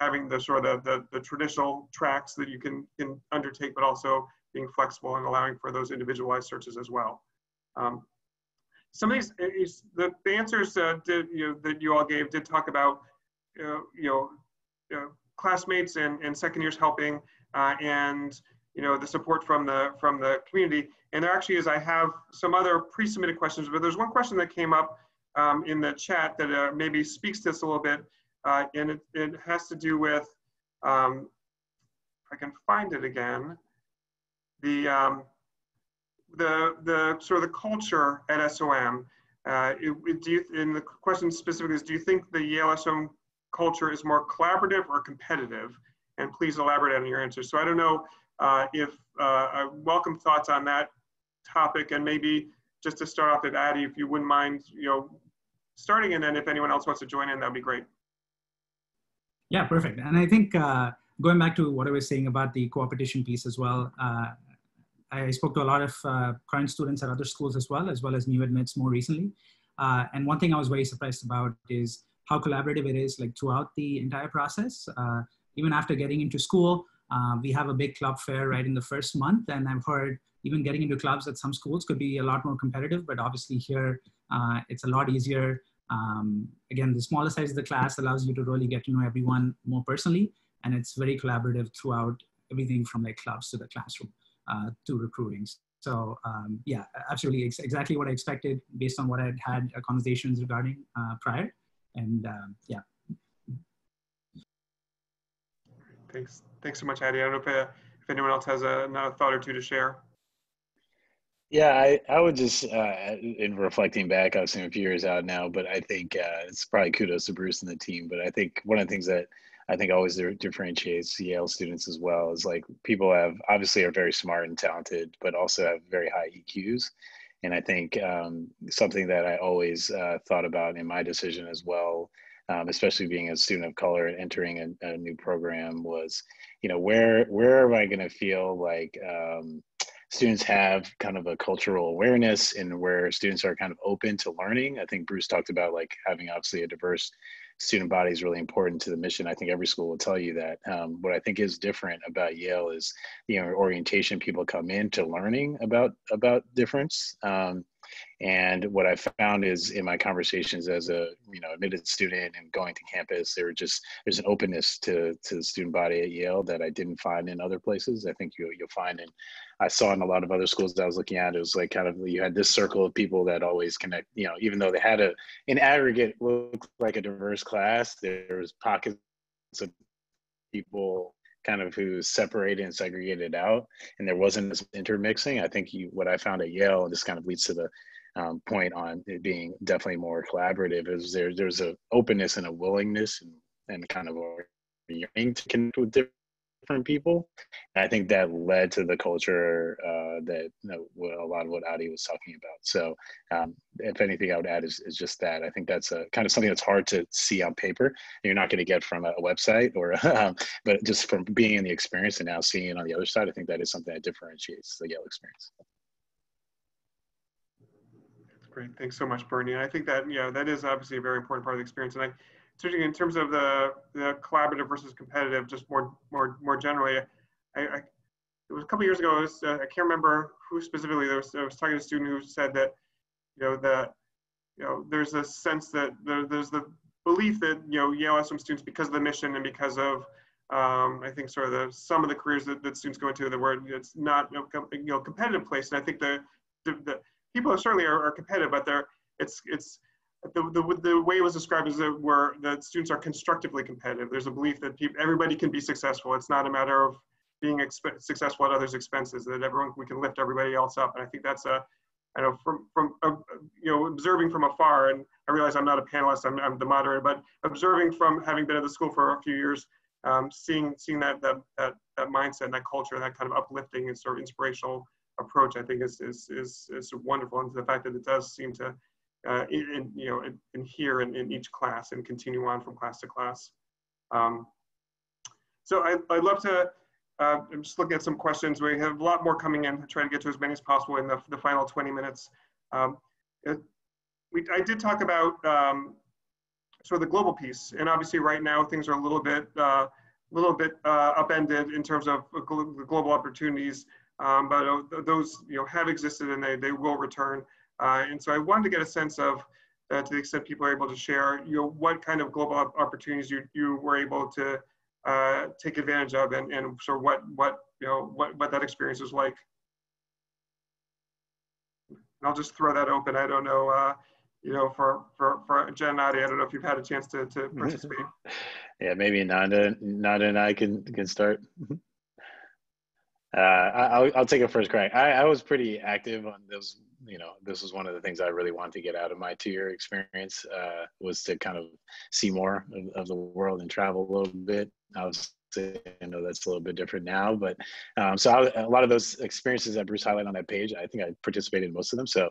having the sort of the, the, traditional tracks that you can, can undertake, but also being flexible and allowing for those individualized searches as well. Um, some of these, eh, the, the answers uh, did, you know, that you all gave did talk about, uh, you know, uh, classmates and, and second years helping uh, and, you know, the support from the, from the community. And there actually is, I have some other pre-submitted questions, but there's one question that came up um, in the chat that uh, maybe speaks to this a little bit. Uh, and it, it has to do with, um, if I can find it again, the um, the the sort of the culture at SOM. Uh, it, it, do you, and the question specifically is, do you think the Yale SOM culture is more collaborative or competitive? And please elaborate on your answer. So I don't know uh, if uh, welcome thoughts on that topic, and maybe just to start off at Adi, if you wouldn't mind, you know, starting, and then if anyone else wants to join in, that'd be great. Yeah, perfect. And I think uh, going back to what I was saying about the co-opetition piece as well, uh, I spoke to a lot of uh, current students at other schools as well, as well as new admits more recently. Uh, and one thing I was very surprised about is how collaborative it is like throughout the entire process. Uh, even after getting into school, uh, we have a big club fair right in the first month. And I've heard even getting into clubs at some schools could be a lot more competitive, but obviously here uh, it's a lot easier. Um, again, the smaller size of the class allows you to really get to know everyone more personally. And it's very collaborative throughout everything from like clubs to the classroom uh, to recruiting. So um, yeah, absolutely, it's exactly what I expected based on what I'd had conversations regarding uh, prior, and um, yeah. Thanks, thanks so much, Adi. I don't know if, uh, if anyone else has a, another thought or two to share. Yeah, I, I would just, uh, in reflecting back, I've seen a few years out now, but I think uh, it's probably kudos to Bruce and the team. But I think one of the things that I think always differentiates Yale students as well is like people have obviously are very smart and talented, but also have very high EQs. And I think um, something that I always uh, thought about in my decision as well, um, especially being a student of color and entering a, a, new program, was, you know, where where am I going to feel like um, students have kind of a cultural awareness and where students are kind of open to learning. I think Bruce talked about like having obviously a diverse student body is really important to the mission. I think every school will tell you that. Um, what I think is different about Yale is, you know, orientation. People come in to learning about about difference. Um, and what I found is in my conversations as a you know admitted student and going to campus, there just there's an openness to to the student body at Yale that I didn't find in other places. I think you you'll find in I saw in a lot of other schools that I was looking at, it was like kind of you had this circle of people that always connect. You know, even though they had a in aggregate looked like a diverse class, there was pockets of people kind of who separated and segregated out, and there wasn't this intermixing. I think you, what I found at Yale, and this kind of leads to the um, point on it being definitely more collaborative, is there there's a openness and a willingness and and kind of yearning to connect with different people. And I think that led to the culture uh, that you know, a lot of what Adi was talking about. So, um, if anything, I would add is, is just that I think that's a kind of something that's hard to see on paper. You're not going to get from a, a website or, *laughs* um, but just from being in the experience and now seeing it on the other side, I think that is something that differentiates the Yale experience. Great, thanks so much, Bernie. And I think that, yeah, that is obviously a very important part of the experience. And I, certainly in terms of the, the collaborative versus competitive, just more, more, more generally, I, I it was a couple years ago, was, uh, I can't remember who specifically, there was, I was talking to a student who said that, you know, that, you know, there's a sense that there, there's the belief that, you know, Yale SOM students, because of the mission and because of, um, I think sort of the, some of the careers that, that students go into, the word, it's not, you know, you know, competitive place. And I think the, the, the people certainly are, are competitive, but they're it's it's the, the, the way it was described is that where the students are constructively competitive. There's a belief that people, everybody can be successful. It's not a matter of being successful at others' expenses. That everyone we can lift everybody else up. And I think that's a I know from from uh, you know observing from afar, and I realize I'm not a panelist. I'm, I'm the moderator, but observing from having been at the school for a few years, um, seeing seeing that, that that that mindset and that culture, and that kind of uplifting and sort of inspirational approach, I think is, is, is, is wonderful. And the fact that it does seem to, uh, in, you know, adhere in, here in each class and continue on from class to class. Um, so I, I'd love to, uh, I'm just looking at some questions. We have a lot more coming in, trying to get to as many as possible in the, the final 20 minutes. Um, it, we, I did talk about um, sort of the global piece, and obviously right now things are a little bit, uh, a little bit uh, upended in terms of the global opportunities um, but uh, those you know have existed and they, they will return. Uh, and so I wanted to get a sense of, uh, to the extent people are able to share, you know, what kind of global opportunities you, you were able to uh, take advantage of and, and sort of what, what, you know, what, what that experience was like. And I'll just throw that open. I don't know, uh, you know, for, for, for Jen and Adi, I don't know if you've had a chance to, to participate. yeah, maybe Nanda, Nanda and I can, can start. Uh, I'll, I'll take a first crack. I, I was pretty active on those. You know, this was one of the things I really wanted to get out of my two-year experience uh, was to kind of see more of, of, the world and travel a little bit. I was, I know that's a little bit different now, but um, so I, a lot of those experiences that Bruce highlighted on that page, I think I participated in most of them. So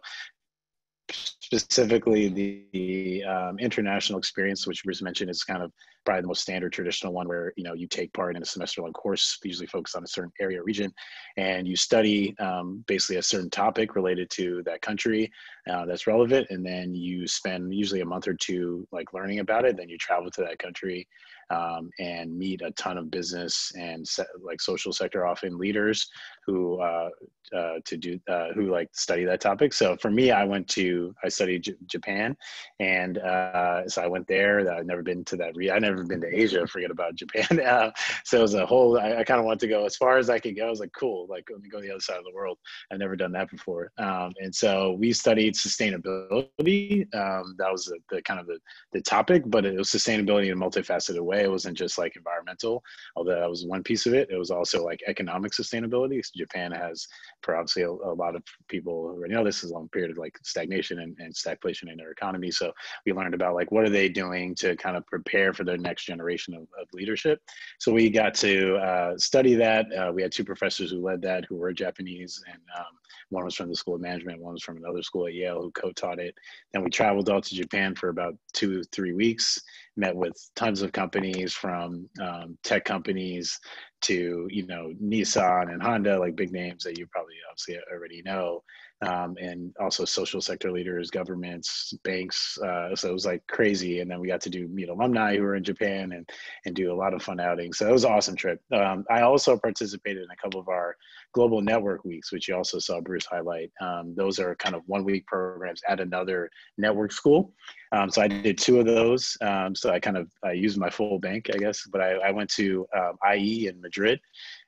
specifically the, the um, international experience, which Bruce mentioned, is kind of probably the most standard traditional one where you know you take part in a semester long course usually focused on a certain area or region and you study um, basically a certain topic related to that country uh, that's relevant and then you spend usually a month or two like learning about it then you travel to that country um, and meet a ton of business and se- like social sector often leaders who uh, uh, to do uh, who like study that topic so for me i went to i studied J- japan and uh, so i went there i've never been to that re- i never been to Asia. Forget about Japan. *laughs* So it was a whole. I, I kind of want to go as far as I could go. I was like, cool. Like let me go to the other side of the world. I've never done that before. Um, and so we studied sustainability. Um, that was the, the, kind of the, the topic, but it was sustainability in a multifaceted way. It wasn't just like environmental, although that was one piece of it. It was also like economic sustainability. So Japan has, for obviously a, a, lot of people already know this is a long period of like stagnation and, and stagflation in their economy. So we learned about like what are they doing to kind of prepare for their next generation of, of leadership. So we got to uh, study that. Uh, we had two professors who led that who were Japanese, and um, one was from the School of Management, one was from another school at Yale who co-taught it. Then we traveled all to Japan for about two, three weeks, met with tons of companies from um, tech companies to, you know, Nissan and Honda, like big names that you probably obviously already know um, and also social sector leaders, governments, banks. Uh, so it was like crazy. And then we got to do meet alumni who were in Japan and and do a lot of fun outings. So it was an awesome trip. Um, I also participated in a couple of our global network weeks, which you also saw Bruce highlight. Um, those are kind of one week programs at another network school. Um, so I did two of those. Um, so I kind of I used my full bank, I guess. But I, I went to um, IE in Madrid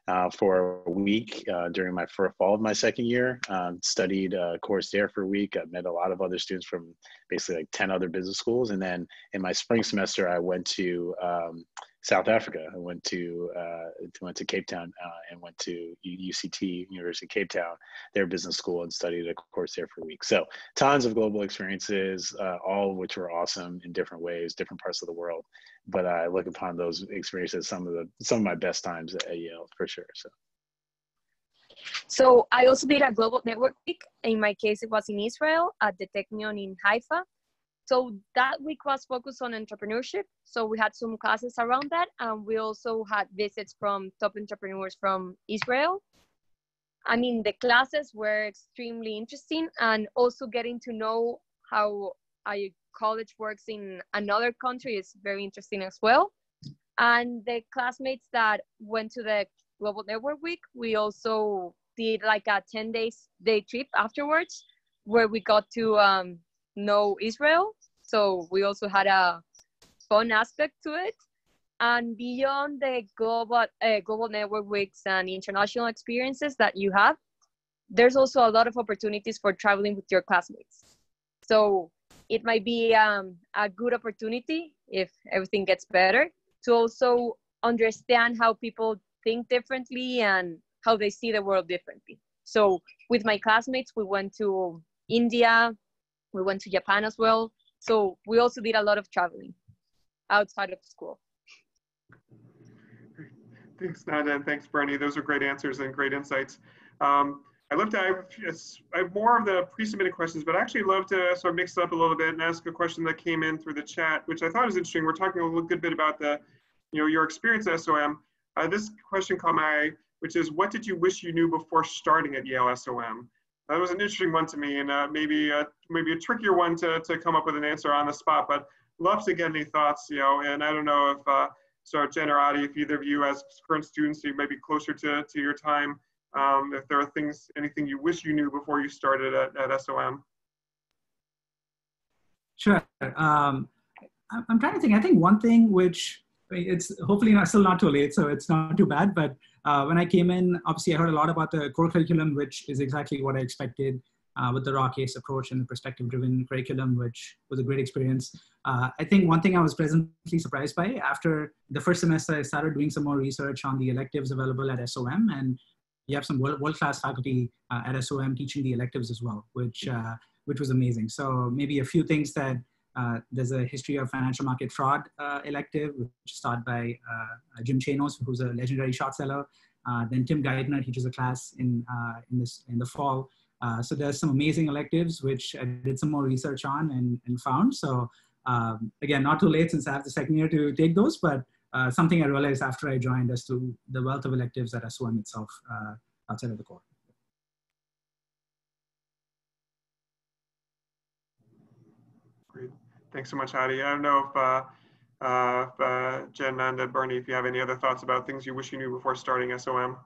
uh, for a week uh, during my fall of my second year. Um, studied a course there for a week. I met a lot of other students from basically like 10 other business schools. And then in my spring semester, I went to um, South Africa. I went to uh, went to Cape Town uh, and went to UCT University of Cape Town, their business school, and studied a course there for a week. So tons of global experiences, uh, all of which were awesome in different ways, different parts of the world. But I look upon those experiences some of the some of my best times at Yale for sure. So. So I also did a global network week. In my case, it was in Israel at the Technion in Haifa. So that week was focused on entrepreneurship. So we had some classes around that, and we also had visits from top entrepreneurs from Israel. I mean, the classes were extremely interesting, and also getting to know how a college works in another country is very interesting as well. And the classmates that went to the Global Network Week, we also did like a 10 days day trip afterwards where we got to um, know Israel. So we also had a fun aspect to it. And beyond the global uh, global network weeks and international experiences that you have, there's also a lot of opportunities for traveling with your classmates. So it might be um, a good opportunity if everything gets better to also understand how people think differently and how they see the world differently. So with my classmates, we went to India, we went to Japan as well. So we also did a lot of traveling outside of school. Thanks, Nanda, and thanks, Bernie. Those are great answers and great insights. Um, I'd love to, I have, I have more of the pre-submitted questions, but I actually love to sort of mix it up a little bit and ask a question that came in through the chat, which I thought was interesting. We're talking a little good bit about the, you know, your experience at SOM. Uh, this question caught my eye, which is, what did you wish you knew before starting at Yale SOM? That was an interesting one to me, and uh, maybe a, maybe a trickier one to, to come up with an answer on the spot. But love to get any thoughts, you know. And I don't know if uh, so, Jen if either of you, as current students, you may be closer to to your time, um, if there are things, anything you wish you knew before you started at, at SOM. Sure. Um, I'm trying to think. I think one thing which it's hopefully not still not too late, so it's not too bad. But uh, when I came in, obviously I heard a lot about the core curriculum, which is exactly what I expected uh, with the raw case approach and the perspective-driven curriculum, which was a great experience. Uh, I think one thing I was pleasantly surprised by after the first semester, I started doing some more research on the electives available at SOM, and you have some world-class faculty uh, at SOM teaching the electives as well, which uh, which was amazing. So maybe a few things that there's a history of financial market fraud uh, elective, which is taught by uh, Jim Chanos, who's a legendary short seller. Uh, then Tim Geithner teaches a class in, uh, in, this, in the fall. so there's some amazing electives, which I did some more research on and, and found. So um, again, not too late since I have the second year to take those, but something I realized after I joined as to the wealth of electives at SOM itself outside of the core. Thanks so much, Adi. I don't know if, uh, uh, if uh, Jen, Nanda, Bernie, if you have any other thoughts about things you wish you knew before starting SOM.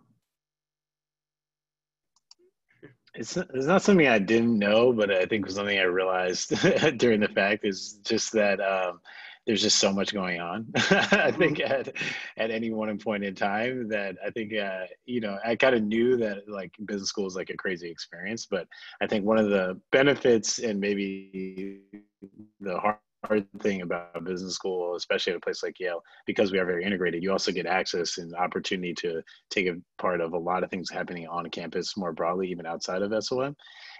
It's, it's not something I didn't know, but I think was something I realized *laughs* during the fact is just that um, there's just so much going on. *laughs* I mm-hmm. think at at any one point in time that I think uh, you know I kind of knew that like business school is like a crazy experience, but I think one of the benefits and maybe the hard hard thing about business school, especially at a place like Yale, because we are very integrated, you also get access and opportunity to take a part of a lot of things happening on campus more broadly, even outside of SOM.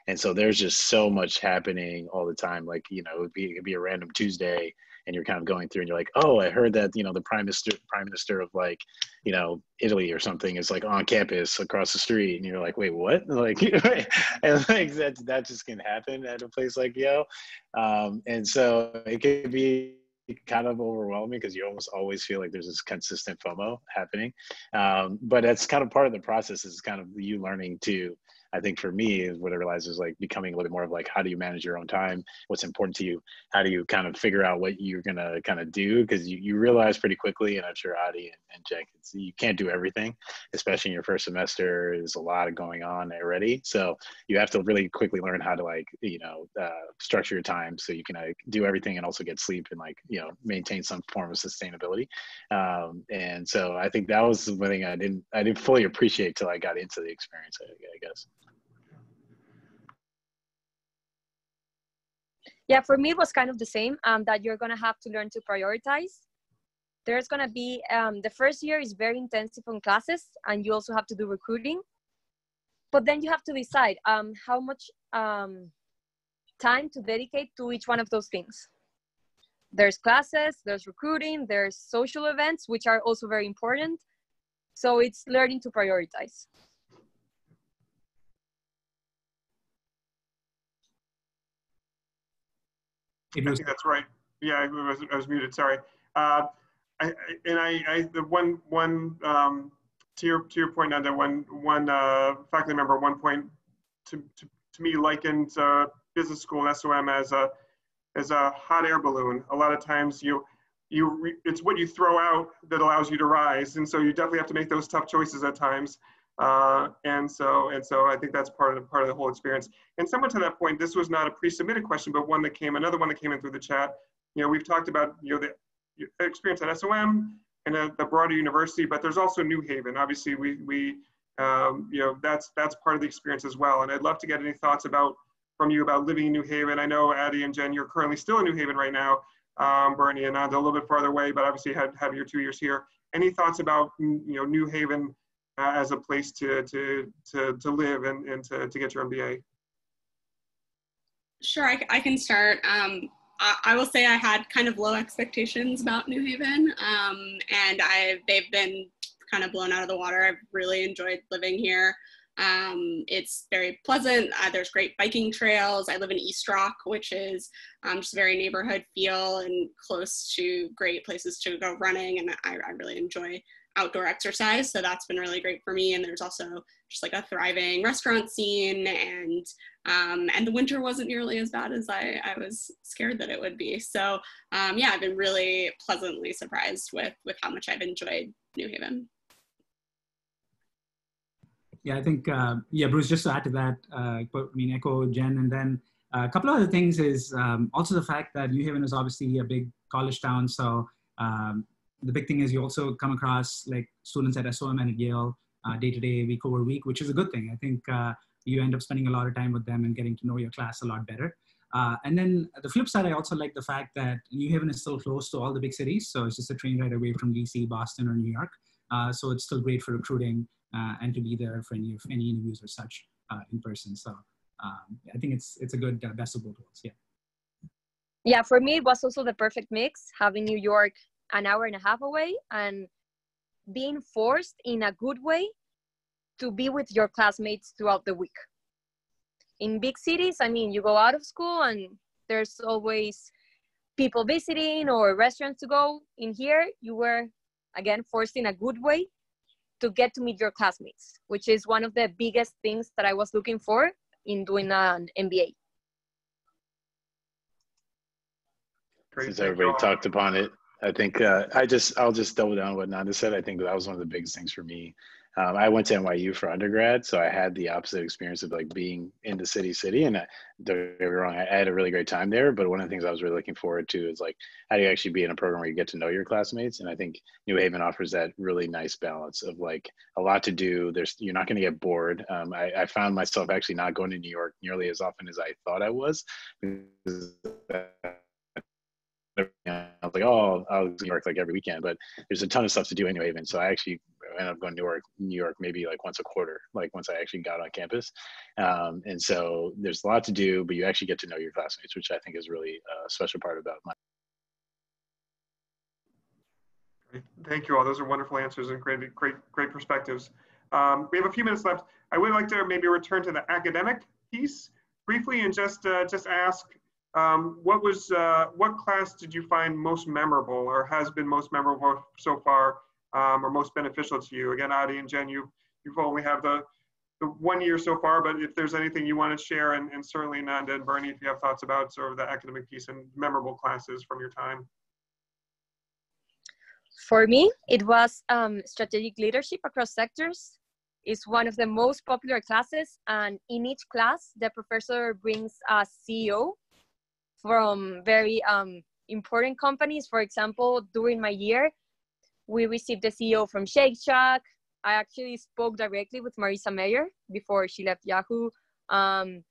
And so there's just so much happening all the time. Like, you know, it'd be, it'd be a random Tuesday and you're kind of going through and you're like, oh, I heard that you know the prime minister prime minister of like you know Italy or something is like on campus across the street, and you're like, wait, what? *laughs* Like, *laughs* and like that that just can happen at a place like Yale, um, and so it can be kind of overwhelming because you almost always feel like there's this consistent FOMO happening. Um, but that's kind of part of the process is kind of you learning to I think for me is what I realized is like becoming a little bit more of like how do you manage your own time? What's important to you? How do you kind of figure out what you're gonna kind of do? Because you, you realize pretty quickly, and I'm sure Adi and, and Jack, you can't do everything, especially in your first semester. There's a lot of going on already, so you have to really quickly learn how to like you know uh, structure your time so you can like, do everything and also get sleep and like you know maintain some form of sustainability. Um, and so I think that was one thing I didn't I didn't fully appreciate till I got into the experience. I, I guess. Yeah for me it was kind of the same um, that you're gonna have to learn to prioritize there's gonna be um, the first year is very intensive on classes, and you also have to do recruiting. But then you have to decide um, how much um, time to dedicate to each one of those things. There's classes, there's recruiting, there's social events, which are also very important. So it's learning to prioritize. I think that's right. Yeah, I was, I was muted. Sorry. Uh, I, and I, I, the one, one, um, to your, to your point, Nanda, one, one uh, faculty member, one point to, to, to me likened uh, business school and SOM as a, as a hot air balloon. A lot of times you, you, re, it's what you throw out that allows you to rise, and so you definitely have to make those tough choices at times. Uh, and so, and so, I think that's part of the, part of the whole experience. And somewhat to that point, this was not a pre-submitted question, but one that came, another one that came in through the chat. You know, we've talked about you know the experience at SOM and at the broader university, but there's also New Haven. Obviously, we, we um, you know, that's, that's part of the experience as well. And I'd love to get any thoughts about, from you about living in New Haven. I know Adi and Jen, you're currently still in New Haven right now. Um, Bernie and Nanda a little bit farther away, but obviously had, had your two years here. Any thoughts about, you know, New Haven as a place to, to, to, to live and, and to, to get your MBA? Sure, I, I can start. Um, I, will say I had kind of low expectations about New Haven, um, and I they've been kind of blown out of the water. I've really enjoyed living here. Um, it's very pleasant. Uh, there's great biking trails. I live in East Rock, which is um, just very neighborhood feel and close to great places to go running. And I, I really enjoy outdoor exercise. So that's been really great for me. And there's also just like a thriving restaurant scene and um, and the winter wasn't nearly as bad as I, I was scared that it would be. So um, yeah, I've been really pleasantly surprised with with how much I've enjoyed New Haven. Yeah, I think uh, yeah, Bruce. Just to add to that, uh, I mean, echo Jen, and then uh, a couple of other things is um, also the fact that New Haven is obviously a big college town, so um, the big thing is you also come across like students at SOM and at Yale uh, day to day, week over week, which is a good thing. I think uh, you end up spending a lot of time with them and getting to know your class a lot better. Uh, and then the flip side, I also like the fact that New Haven is still close to all the big cities. So it's just a train ride away from DC, Boston, or New York. Uh, so it's still great for recruiting uh, and to be there for any, any interviews or such uh, in person. So um, I think it's, it's a good best of both worlds. Yeah. Yeah, for me, it was also the perfect mix having New York an hour and a half away and being forced in a good way to be with your classmates throughout the week. In big cities, I mean, you go out of school and there's always people visiting or restaurants to go. In here, you were again forced in a good way to get to meet your classmates, which is one of the biggest things that I was looking for in doing an MBA. Since everybody talked upon it, I think uh, I just I'll just double down on what Nanda said. I think that was one of the biggest things for me. Um, I went to NYU for undergrad, so I had the opposite experience of like being in the city, city, and I, don't get me wrong, I had a really great time there. But one of the things I was really looking forward to is like how do you actually be in a program where you get to know your classmates, and I think New Haven offers that really nice balance of like a lot to do. There's you're not going to get bored. Um, I, I, found myself actually not going to New York nearly as often as I thought I was. I was like, oh, I'll go to New York like every weekend, but there's a ton of stuff to do anyway. And so I actually ended up going to New York, New York maybe like once a quarter, like once I actually got on campus. Um, and so there's a lot to do, but you actually get to know your classmates, which I think is really a special part about my. Thank you all. Those are wonderful answers and great, great, great perspectives. Um, we have a few minutes left. I would like to maybe return to the academic piece briefly and just uh, just ask um, what was uh, what class did you find most memorable or has been most memorable so far um, or most beneficial to you? Again, Adi and Jen, you you've only have the the one year so far, but if there's anything you want to share, and, and certainly Nanda and Bernie, if you have thoughts about sort of the academic piece and memorable classes from your time. For me, it was um, strategic leadership across sectors. It's one of the most popular classes, and in each class, the professor brings a CEO from very um, important companies. For example, during my year, we received the CEO from Shake Shack. I actually spoke directly with Marissa Mayer before she left Yahoo. Um,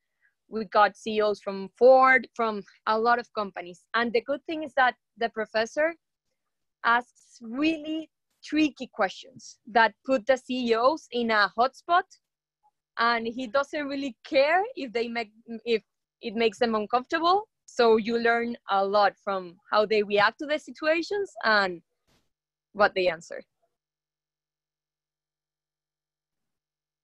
we got CEOs from Ford, from a lot of companies. And the good thing is that the professor asks really tricky questions that put the CEOs in a hotspot and he doesn't really care if they make if it makes them uncomfortable so you learn a lot from how they react to the situations and what they answer.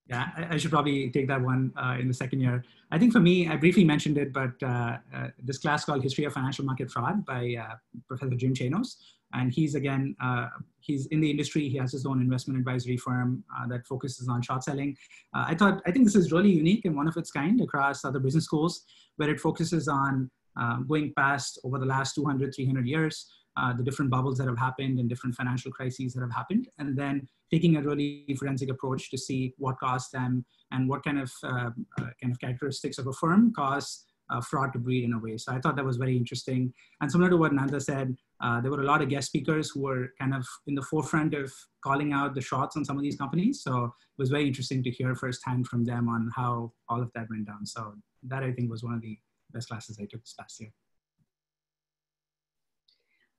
Yeah i, I should probably take that one uh, in the second year. I think for me i briefly mentioned it but uh, uh, this class called history of financial market fraud by uh, professor jim chanos. And he's again uh, he's in the industry. He has his own investment advisory firm uh, that focuses on short selling. I thought i think this is really unique and one of its kind across other business schools where it focuses on um, going past over the last 200 300 years uh, the different bubbles that have happened and different financial crises that have happened and then taking a really forensic approach to see what caused them and what kind of uh, uh, kind of characteristics of a firm cause uh, fraud to breed in a way. So I thought that was very interesting. And similar to what Nanda said, uh, there were a lot of guest speakers who were kind of in the forefront of calling out the shots on some of these companies. So it was very interesting to hear firsthand from them on how all of that went down. So that I think was one of the best classes I took this past year.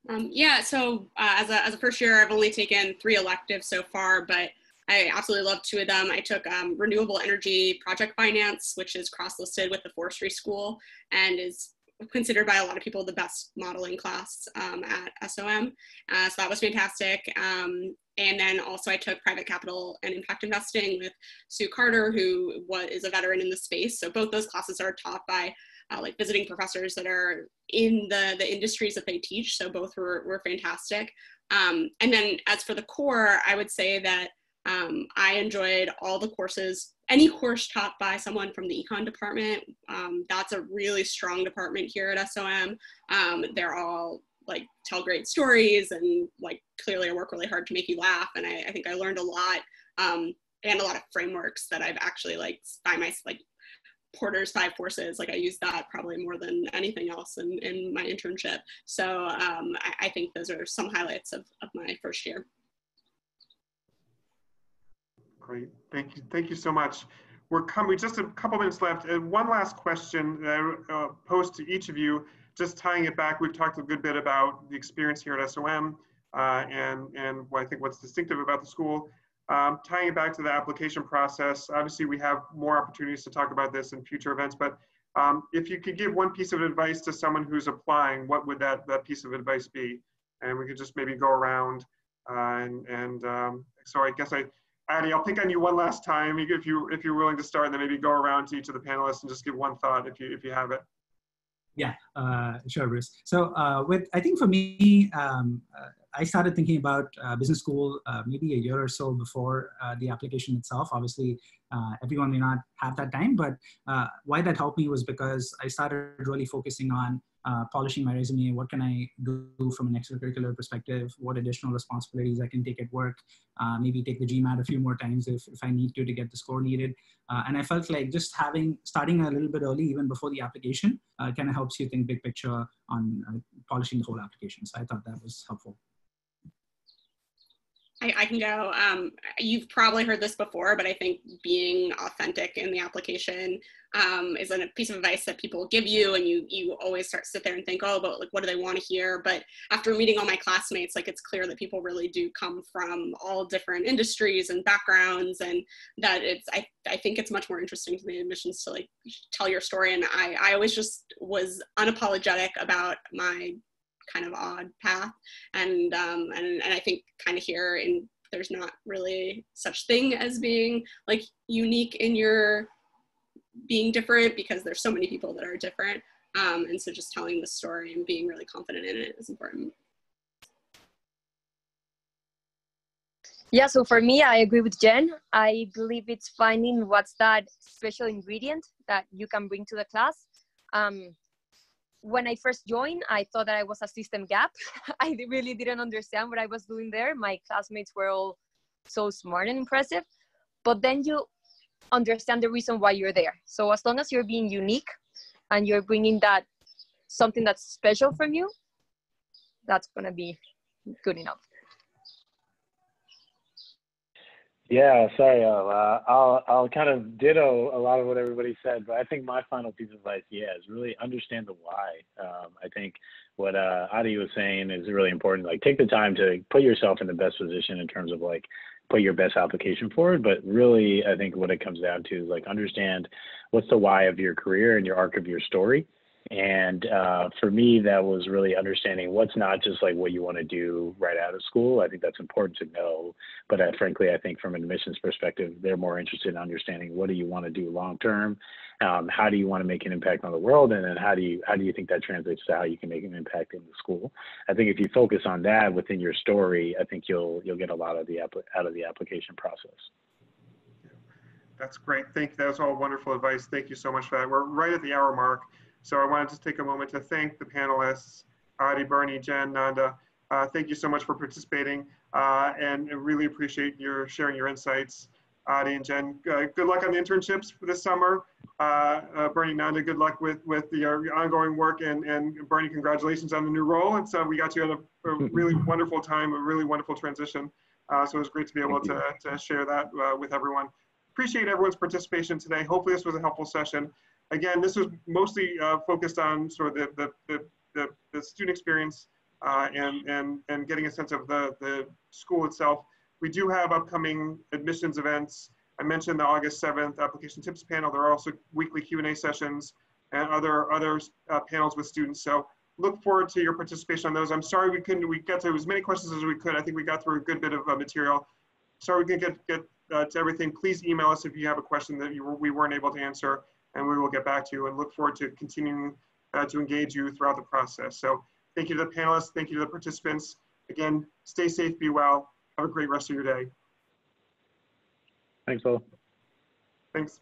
Um, yeah, so uh, as, a, as a first year, I've only taken three electives so far, but I absolutely love two of them. I took um, renewable energy project finance, which is cross-listed with the forestry school and is considered by a lot of people the best modeling class um, at SOM. Uh, so that was fantastic. Um, and then also I took private capital and impact investing with Sue Carter, who was, is a veteran in the space. So both those classes are taught by uh, like visiting professors that are in the, the industries that they teach. So both were, were fantastic. Um, and then as for the core, I would say that um, I enjoyed all the courses, any course taught by someone from the econ department. Um, that's a really strong department here at SOM. Um, they're all like tell great stories and like clearly I work really hard to make you laugh. And I, I think I learned a lot um, and a lot of frameworks that I've actually like by my like Porter's five forces. Like I use that probably more than anything else in, in my internship. So um, I, I, think those are some highlights of, of my first year. Great, thank you, thank you so much. We're coming, just a couple minutes left. And one last question that I uh, pose to each of you, just tying it back, we've talked a good bit about the experience here at SOM uh, and, and I think what's distinctive about the school. Um, tying it back to the application process, obviously we have more opportunities to talk about this in future events, but um, if you could give one piece of advice to someone who's applying, what would that, that piece of advice be? And we could just maybe go around uh, and, and um, so I guess I, Adi, I'll pick on you one last time if you if you're willing to start, and then maybe go around to each of the panelists and just give one thought if you if you have it. Yeah, uh, sure, Bruce. So uh, with I think for me, um, uh, I started thinking about uh, business school uh, maybe a year or so before uh, the application itself. Obviously, everyone may not have that time, but why that helped me was because I started really focusing on uh, polishing my resume. What can I do from an extracurricular perspective? What additional responsibilities I can take at work? Uh, maybe take the GMAT a few more times if, if I need to to get the score needed. Uh, and I felt like just having starting a little bit early, even before the application, uh, kind of helps you think big picture on uh, polishing the whole application. So I thought that was helpful. I, I, can go. Um, you've probably heard this before, but I think being authentic in the application um, is a piece of advice that people give you, and you you always start sit there and think, oh, but like, what do they want to hear? But after meeting all my classmates, like it's clear that people really do come from all different industries and backgrounds, and that it's I I think it's much more interesting to the admissions to like tell your story. And I I always just was unapologetic about my kind of odd path. And um, and, and i think kind of here in there's not really such thing as being like unique in your being different because there's so many people that are different. Um, and so just telling the story and being really confident in it is important. Yeah so for me i agree with jen. I believe it's finding what's that special ingredient that you can bring to the class. Um, when I first joined, I thought that I was a system gap. *laughs* I really didn't understand what I was doing there. My classmates were all so smart and impressive. But then you understand the reason why you're there. So as long as you're being unique and you're bringing that something that's special from you, that's going to be good enough. Yeah, sorry. I'll, uh, I'll I'll kind of ditto a lot of what everybody said, but I think my final piece of advice, yeah, is really understand the why. Um, I think what uh, Adi was saying is really important. Like, take the time to put yourself in the best position in terms of like put your best application forward. But really, I think what it comes down to is like understand what's the why of your career and your arc of your story, and uh, for me, that was really understanding what's not just like what you want to do right out of school. I think that's important to know. But uh, frankly, I think from an admissions perspective, they're more interested in understanding what do you want to do long term, um, how do you want to make an impact on the world, and then how do you how do you think that translates to how you can make an impact in the school. I think if you focus on that within your story, I think you'll you'll get a lot of the out of the application process. That's great. Thank you. That was all wonderful advice. Thank you so much for that. We're right at the hour mark. So I wanted to take a moment to thank the panelists, Adi, Bernie, Jen, Nanda. Uh, thank you so much for participating uh, and really appreciate your sharing your insights. Adi and Jen, uh, good luck on the internships for this summer. Uh, uh, Bernie, Nanda, good luck with, with the uh, ongoing work and, and Bernie, congratulations on the new role. And so we got you at a, a *laughs* really wonderful time, a really wonderful transition. so it was great to be able to, to share that with everyone. Appreciate everyone's participation today. Hopefully this was a helpful session again, this was mostly uh, focused on sort of the, the, the, the, student experience uh, and, and, and getting a sense of the, the school itself. We do have upcoming admissions events. I mentioned the August 7th application tips panel. There are also weekly Q&A sessions and other, other uh, panels with students. So look forward to your participation on those. I'm sorry we couldn't, we got to as many questions as we could. I think we got through a good bit of uh, material. Sorry we couldn't get, get uh, to everything. Please email us if you have a question that you we weren't able to answer and we will get back to you and look forward to continuing uh, to engage you throughout the process. So thank you to the panelists, thank you to the participants. Again, stay safe, be well, have a great rest of your day. Thanks, all. Thanks.